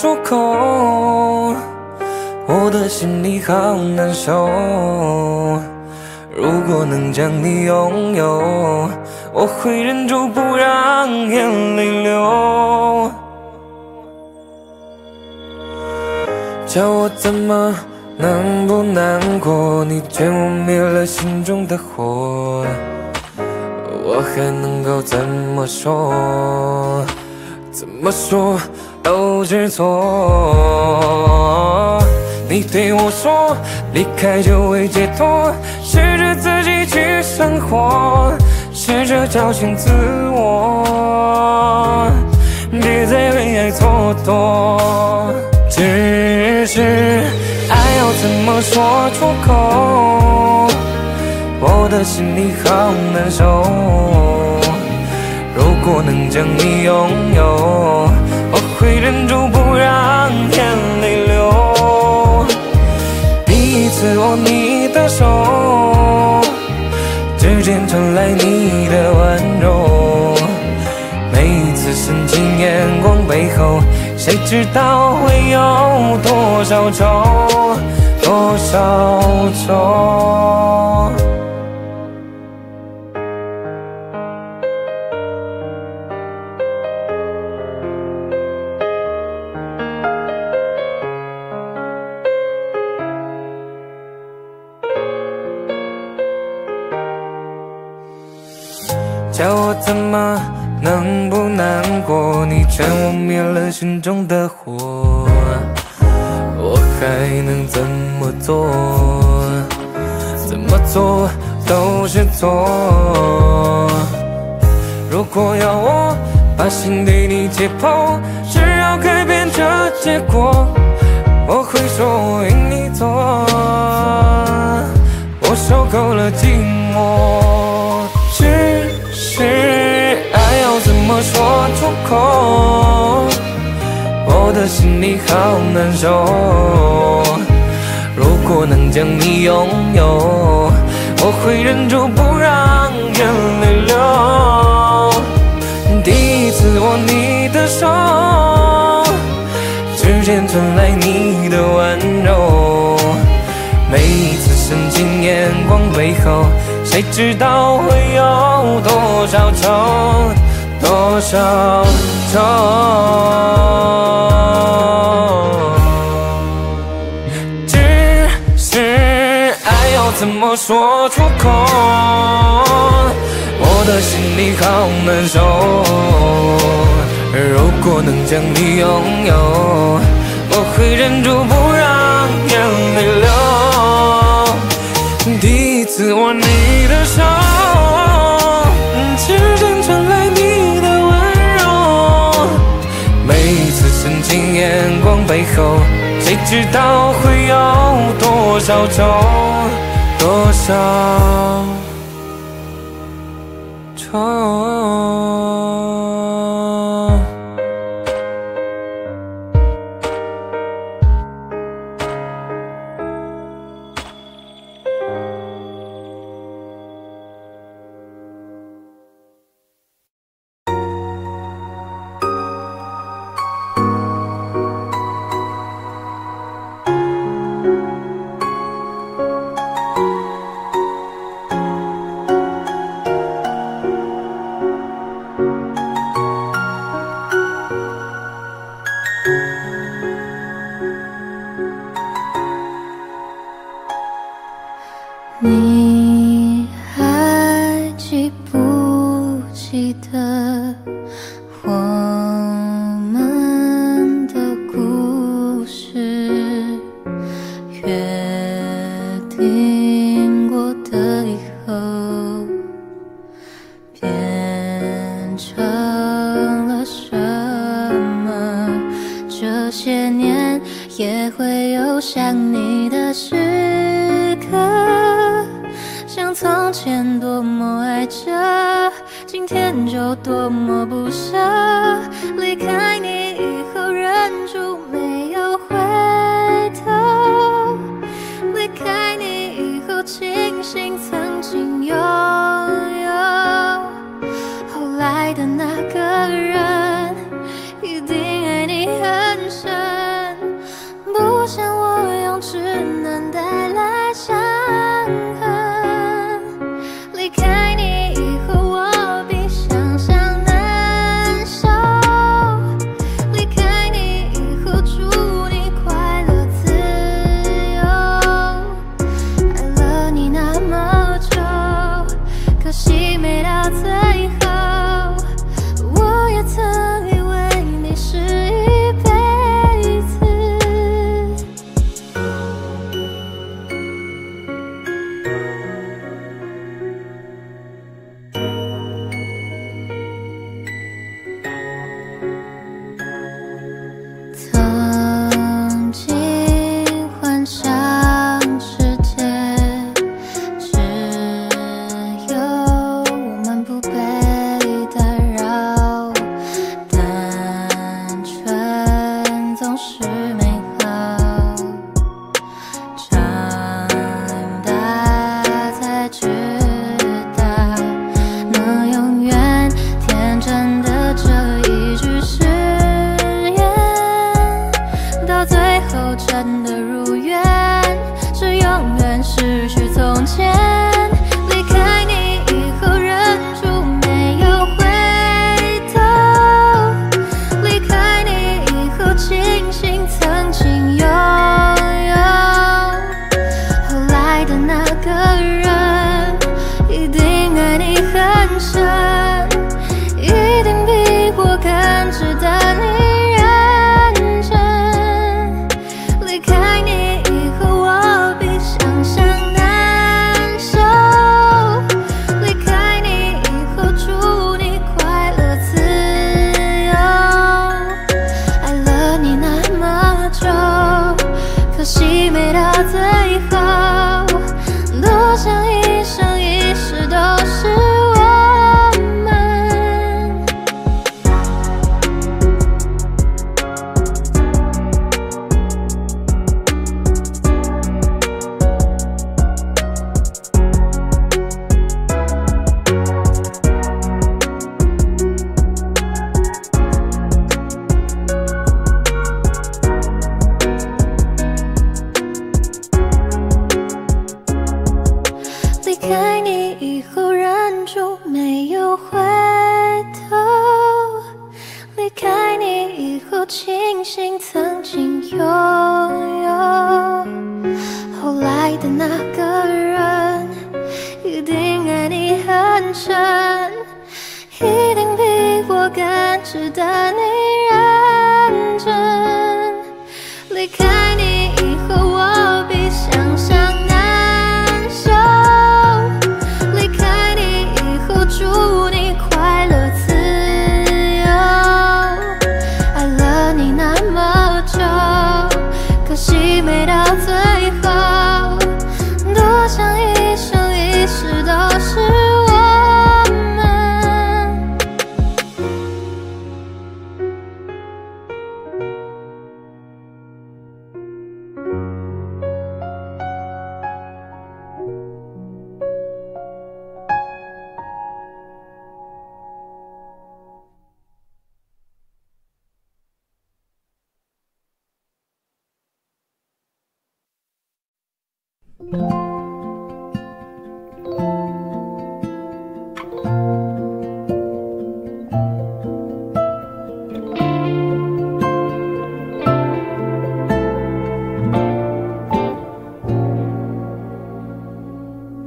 出口？我的心里好难受。如果能将你拥有，我会忍住不让眼泪流。叫我怎么能不难过？你劝我灭了心中的火。我还能够怎么说？怎么说都是错。你对我说，离开就会解脱，试着自己去生活，试着找寻自我，别再为爱蹉跎。只是爱要怎么说出口？我的心里好难受。如果能将你拥有，忍住不让眼泪流。第一次握你的手，指尖传来你的温柔。每一次深情眼光背后，谁知道会有多少愁，多少愁。叫我怎么能不难过？你劝我灭了心中的火，我还能怎么做？怎么做都是错。如果要我把心对你解剖，只要改变这结果，我会说我为你做，我受够了寂寞。是爱要怎么说出口？我的心里好难受。如果能将你拥有，我会忍住不让眼泪流。第一次握你的手，指尖传来你的温柔。每一次深情眼光背后，谁知道会有多少愁？多少愁只是爱要怎么说出口？我的心里好难受。如果能将你拥有我会忍住不让眼泪流。次握你的手指尖传来你的温柔。每一次深情眼光背后谁知道会有多少愁多少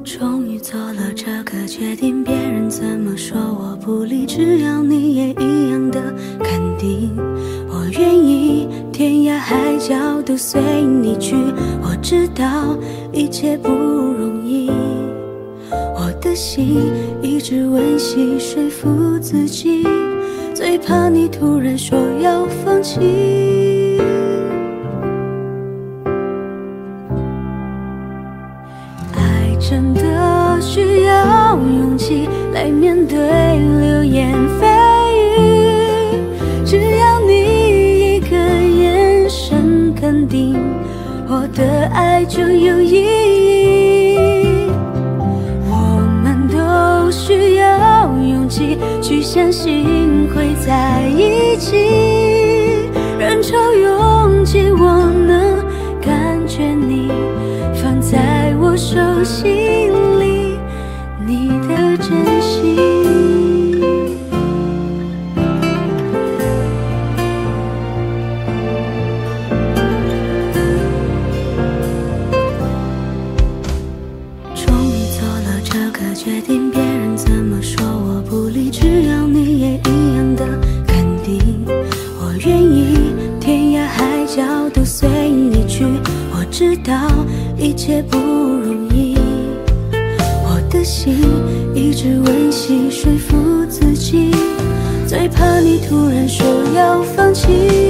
终于做了这个决定别人怎么说我不理只要你也一样的肯定。我愿意天涯海角都随你去我知道一切不容易。我的心一直温习说服自己最怕你突然说要放弃。来面对流言蜚语只要你一个眼神肯定我的爱就有意义。我们都需要勇气去相信会在一起。些不容易。我的心一直温习说服自己最怕你突然说要放弃。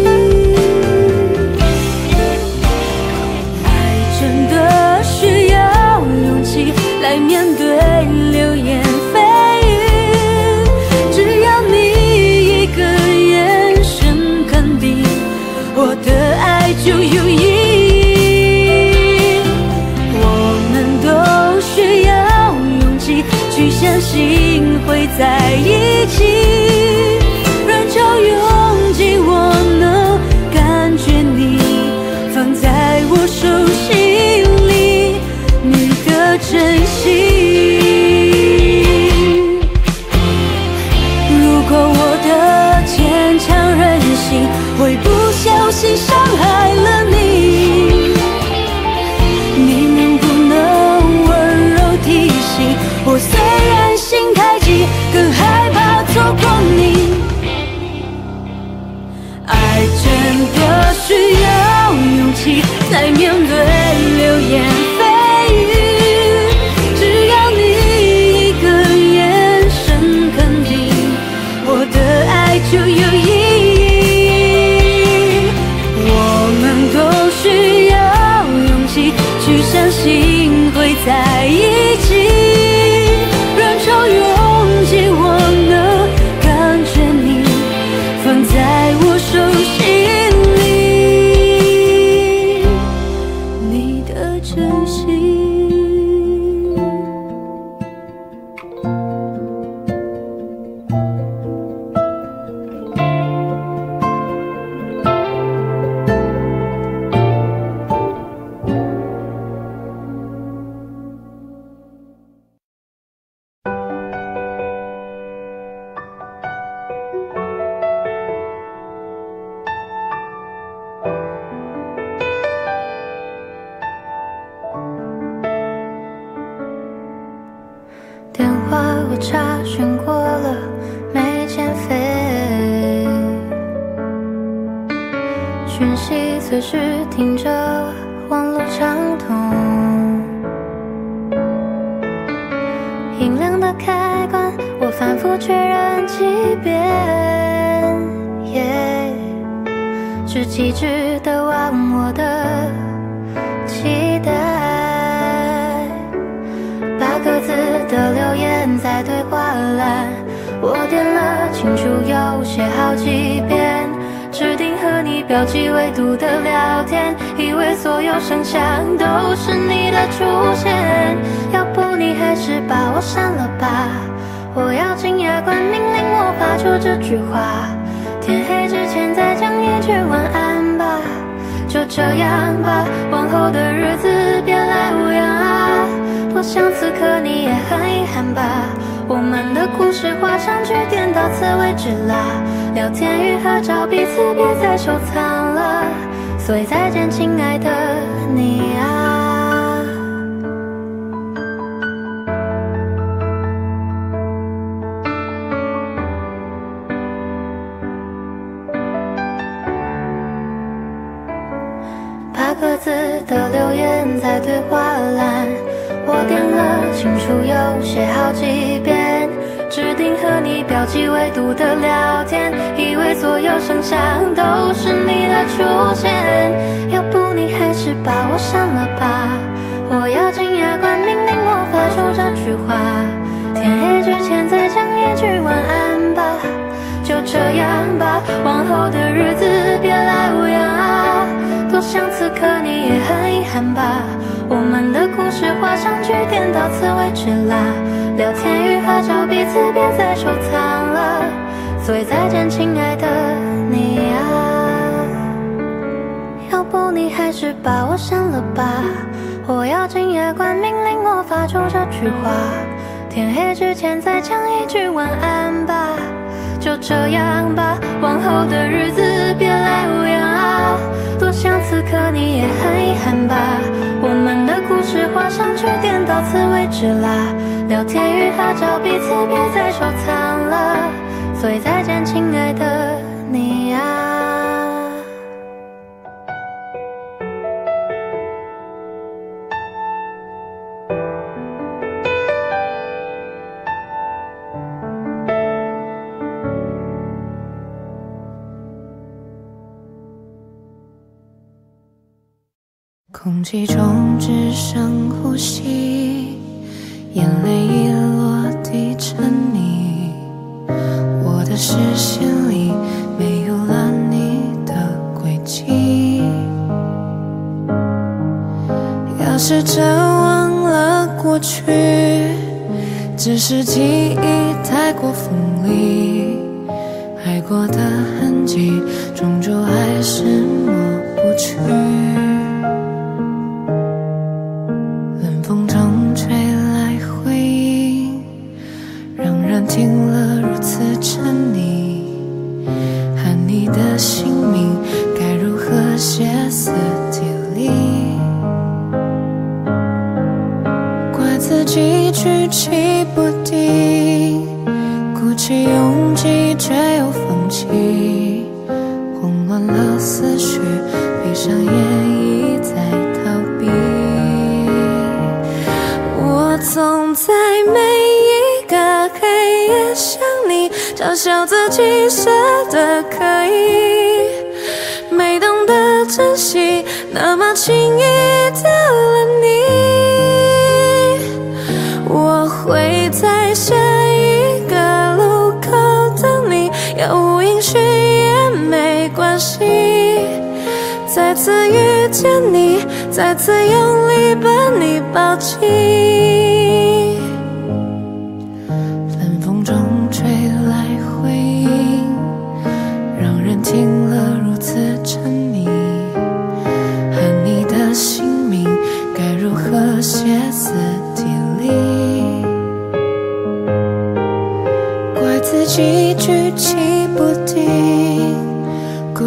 了清楚又写好几遍，指定和你标记未读的聊天，以为所有声响都是你的出现。要不你还是把我删了吧，我咬紧牙关命令我发出这句话，天黑之前再讲一句晚安吧。就这样吧，往后的日子别来无恙啊！多想此刻你也很遗憾吧。我们的故事画上句点，到此为止啦。聊天与合照，彼此别再收藏了。所以再见，亲爱的你啊。八个字的留言在对话栏，我点了清楚又写好几遍，指定和你标记未读的聊天，以为所有声响都是你的出现。要不你还是把我删了吧，我咬紧牙关命令我发出这句话，天黑之前再讲一句晚安吧。就这样吧，往后的日子别来无恙！多想此刻你也很遗憾吧。我们的故事画上句点，到此为止啦。聊天与合照，彼此别再收藏了。所以再见，亲爱的你啊。要不你还是把我删了吧，我咬紧牙关命令我发出这句话，天黑之前再讲一句晚安吧。就这样吧，往后的日子别来无恙啊！多想此刻你也很遗憾吧。我们的故事画上句点，到此为止啦。聊天与合照，彼此别再收藏了。所以再见，亲爱的你啊。空气中只剩呼吸，眼泪已落地成泥。我的视线里没有了你的轨迹。要试着忘了过去，只是记忆太过锋利，爱过的痕迹终究还是抹不去。听了如此沉溺。喊你的姓名该如何歇斯底里？怪自己举棋不定，鼓起勇笑自己舍得可以，没懂得珍惜，那么轻易丢了你。我会在下一个路口等你，杳无音讯也没关系。再次遇见你，再次用力把你抱紧。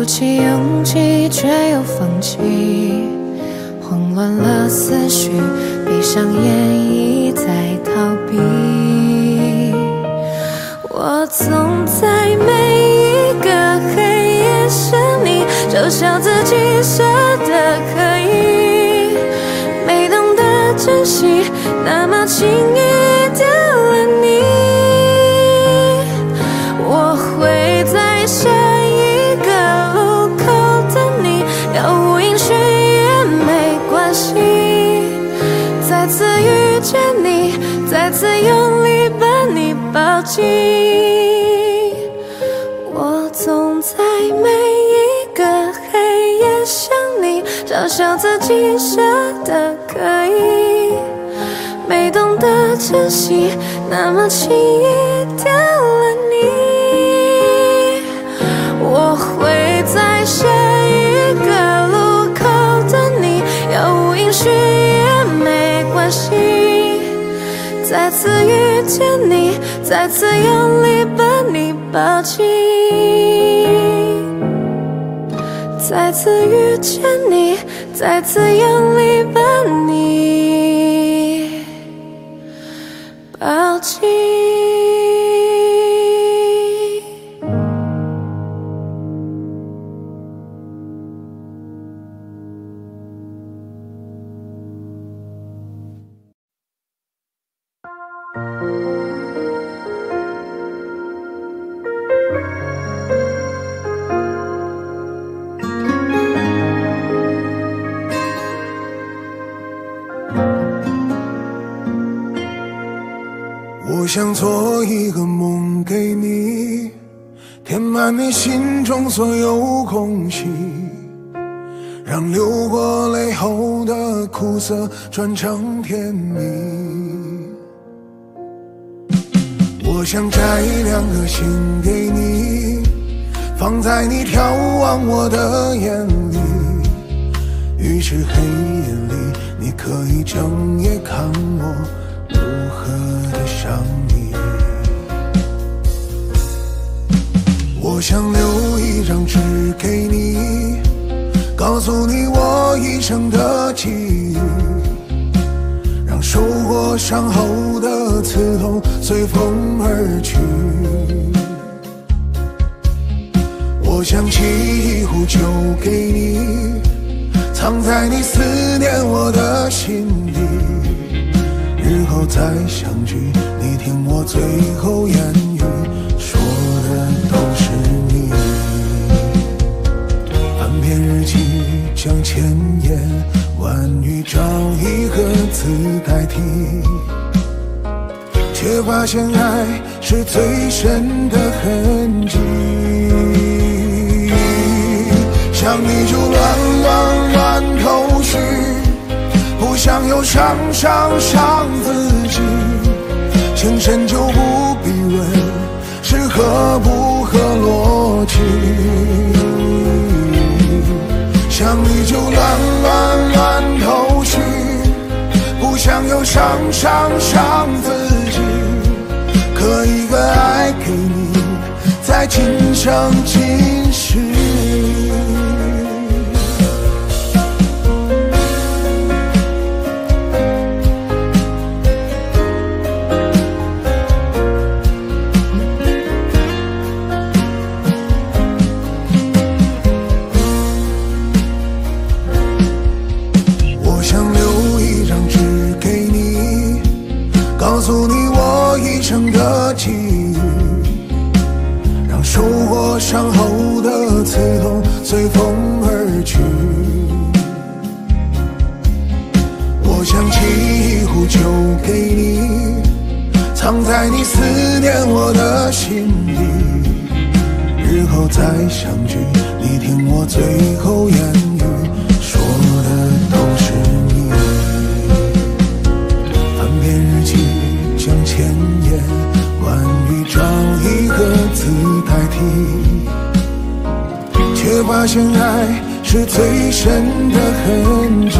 起勇气，却又放弃，慌乱了思绪，闭上眼一再逃避。我总在每一个黑夜想你，嘲笑自己舍得可以，没懂得珍惜，那么轻易抱紧。我总在每一个黑夜想你，嘲笑自己舍得可以，没懂得珍惜，那么轻易丢了你。我会在下一个路口等你，杳无音讯也没关系。再次遇见你，再次用力把你抱紧。再次遇见你，再次用力把你抱紧。色转成甜蜜。我想摘两颗星给你，放在你眺望我的眼里，于是黑夜里你可以整夜看我如何的想你。我想留一张纸给你，告诉你我一生的际遇，让受过伤后的刺痛随风而去。我想沏一壶酒给你，藏在你思念我的心底。日后再相聚，你听我最后言语，将千言万语找一个字代替，却发现爱是最深的痕迹。想你就乱乱乱头绪。不想又伤伤伤自己，情深就不必问是合不合逻辑。想你就乱乱乱头绪，不想又伤伤伤自己。刻一个爱给你，在今生今世。伤后的刺痛随风而去。我想沏一壶酒给你，藏在你思念我的心里。日后再相聚，你听我最后言现爱是最深的痕迹。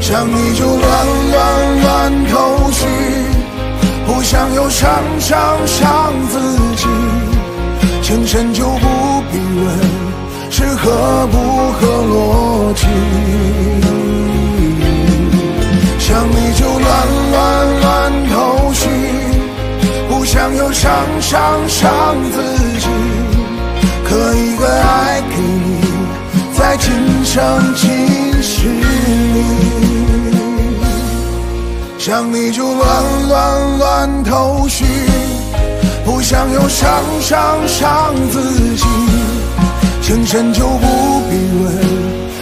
想你就乱乱乱头绪，不想又伤伤伤自己。情深就不必问是合不合逻辑。想你就乱乱乱头绪，不想又伤伤伤自己。和一个爱给你，在今生今世里。想你就乱乱乱头绪，不想又伤伤伤自己。情深就不必问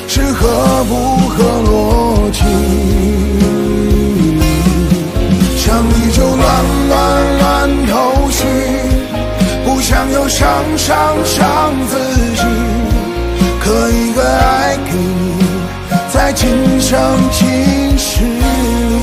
是合不合逻辑。想你就乱乱乱头绪。想又伤伤伤自己刻一个爱给你在今生今世。里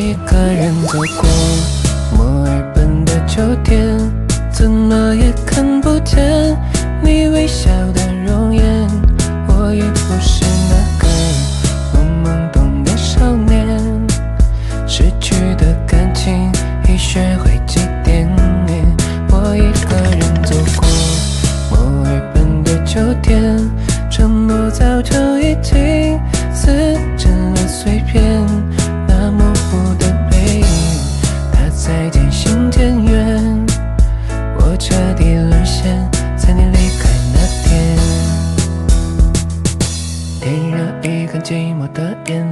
一个人走过墨尔本的秋天怎么也看不见你微笑的容颜。我已不是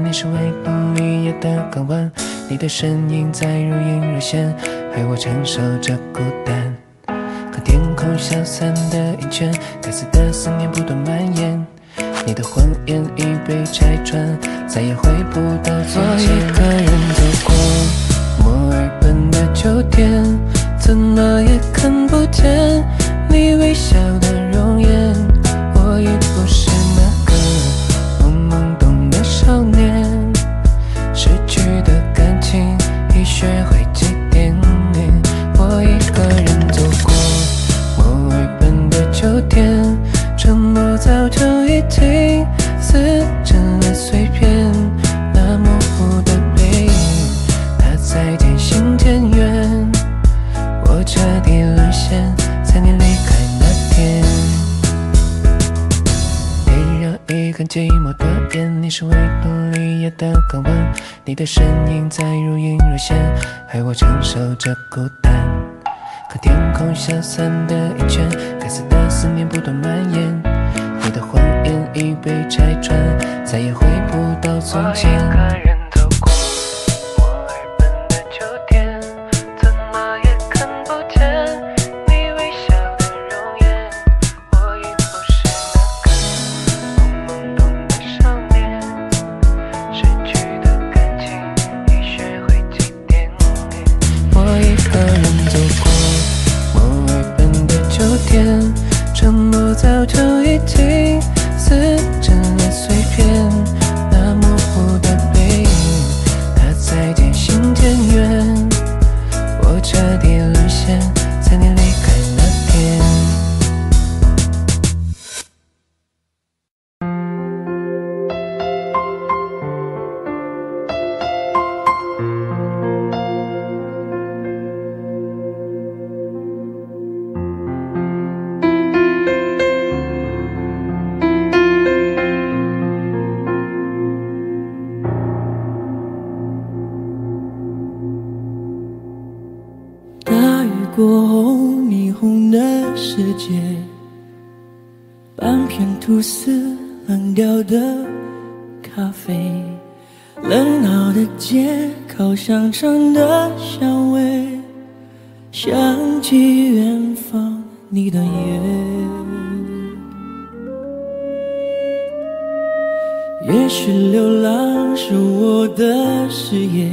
你是维多利亚的港湾你的身影在若隐若现陪我承受着孤单看天空消散的烟圈该死的思念不断蔓延。你的谎言已被拆穿再也回不到从前我一个人走过墨尔本的秋天怎么也看不见你微笑的容颜。我已不是你的身影在如隐若现，害我承受着孤单。可天空消散的一圈，该死的思念不断蔓延，你的谎言已被拆穿，再也回不到从前。香肠的香味，想起远方你的夜。也许流浪是我的事业。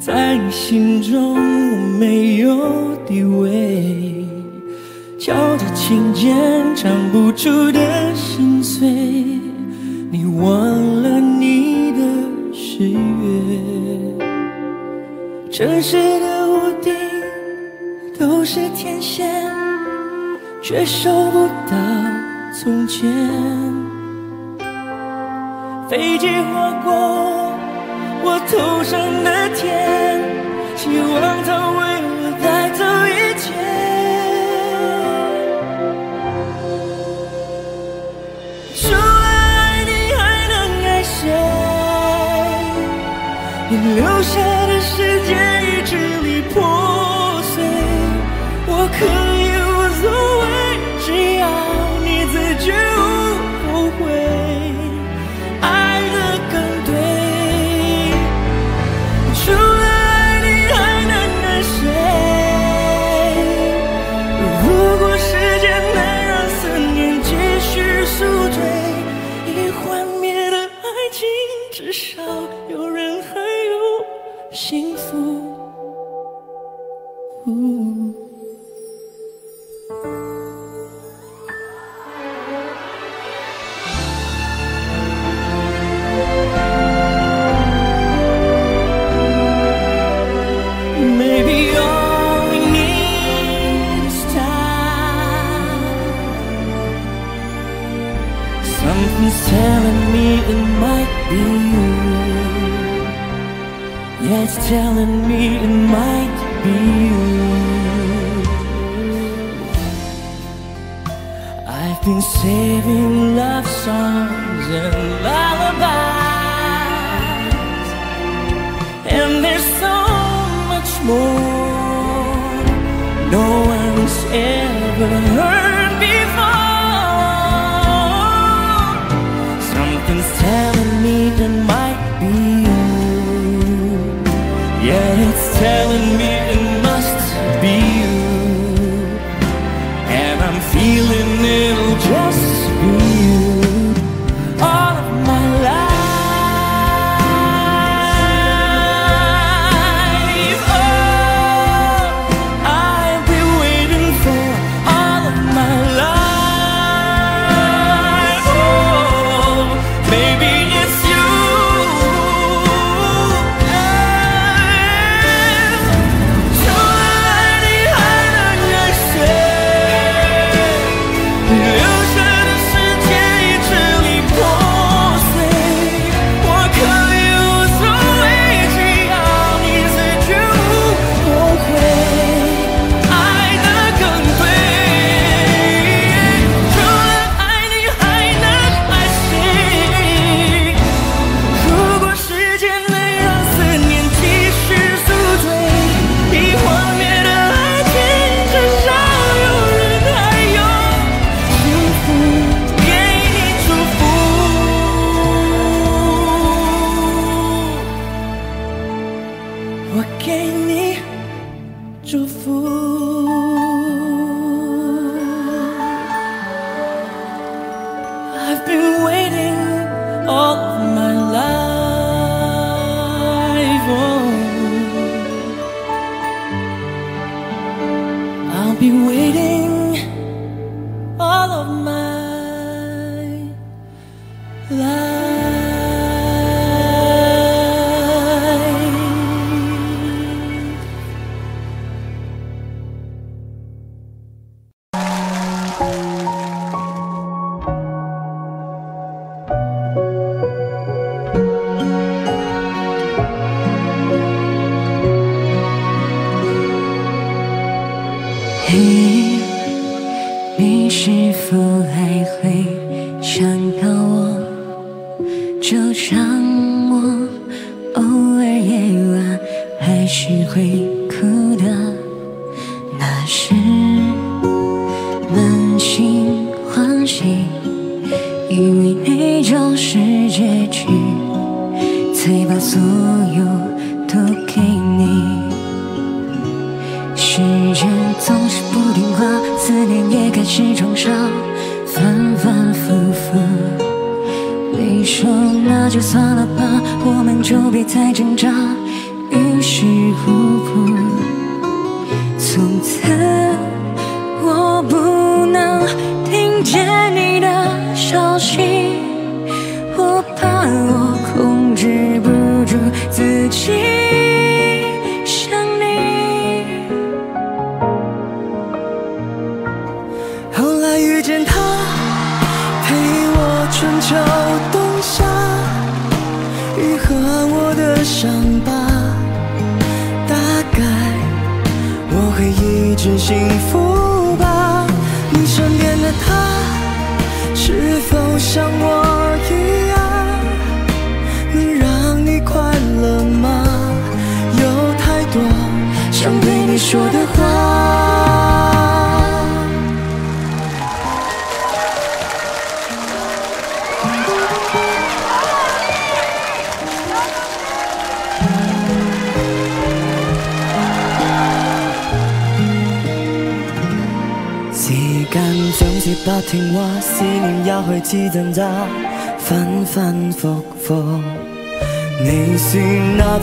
在你心中我没有地位，敲着琴键唱不出的心碎，你忘了你的誓言。城市的屋顶都是天线，却收不到从前。飞机划过我头上的天，希望它为我带走一切。除了爱你，还能爱谁？你留下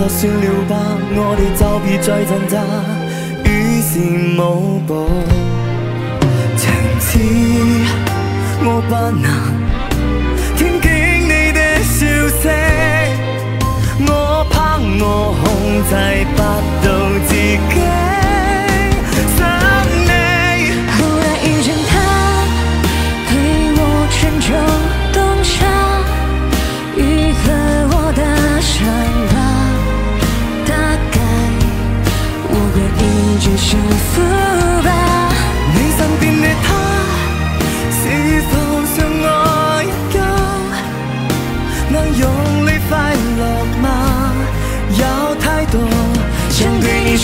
就算了吧，我哋就别再挣扎。于是舞步，曾知我不能听见你的消息，我怕我控制不到自己想你。忽然遇见他，对我拯救。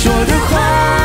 说的话。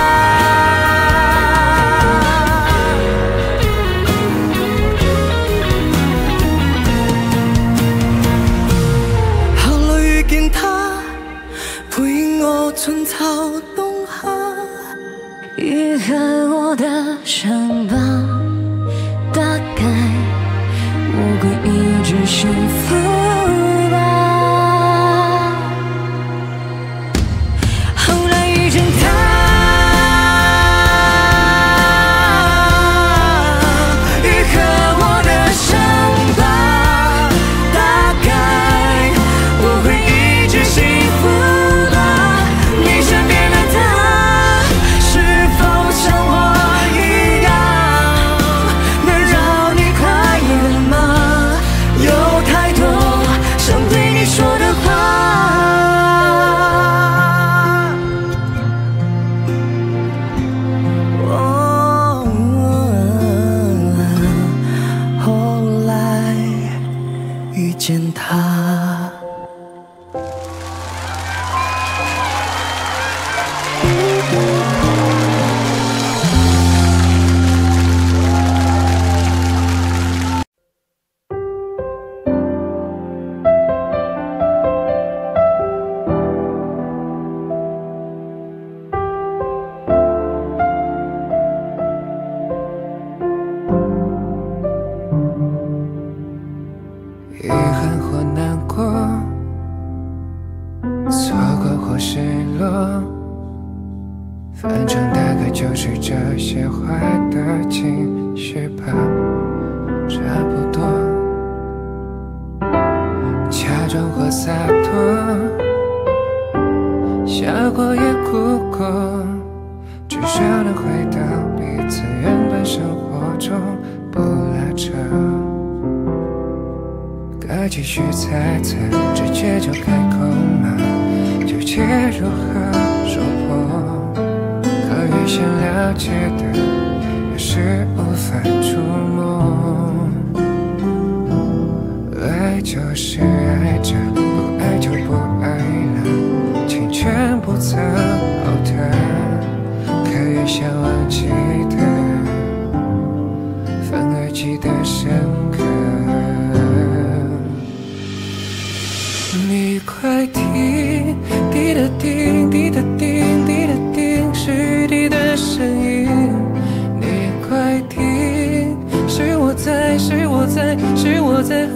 是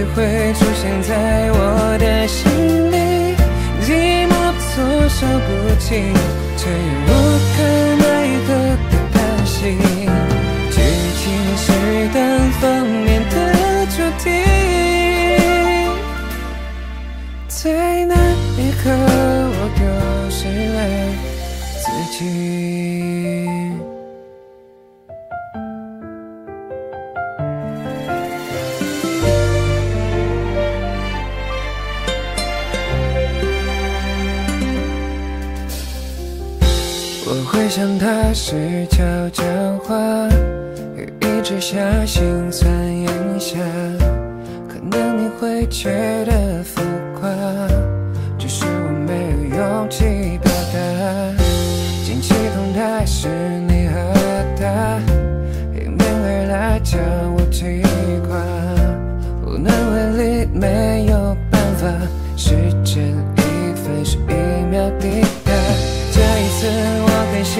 只会出现在我的心里，寂寞措手不及，却又无可奈何的叹息。剧情是单方面的主题，在那一刻，我丢失了自己。想他是悄悄话，雨一直下心酸咽下，可能你会觉得浮夸，只是我没有勇气表达。近期动态是你和他，迎面而来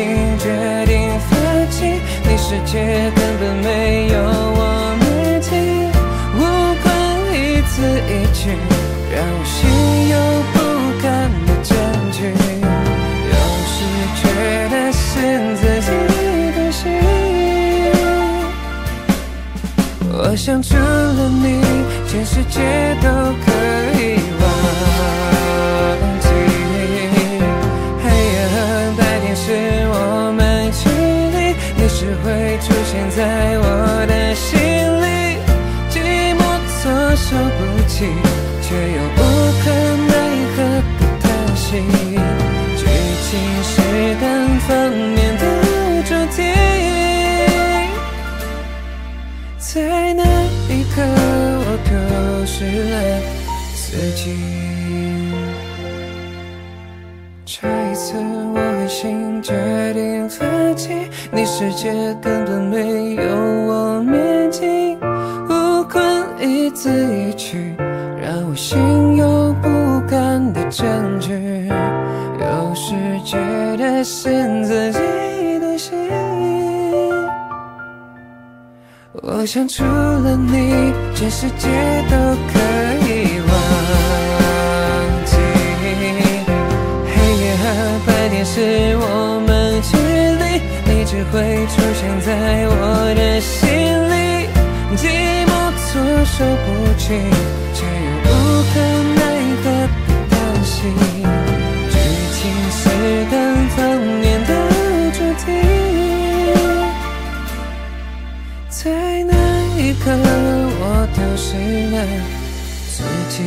我狠心决定放弃，你世界根本没有我面积。无关一字一句，让我心有不甘的证据。有时觉得是自己的心。我想除了你，全世界都可以在我的心里。寂寞措手不及，却又无可奈何的叹息。剧情是单方面的主题。在那一刻，我丢失了自己。世界根本没有我面积。无关一字一句，让我心有不甘的证据。有时觉得是自己的心。我想除了你，全世界都可以忘记。黑夜和白天是我们距，会出现在我的心里。寂寞措手不及，却又无可奈何的叹息。剧情是单方面的主题。在那一刻，我丢失了自己。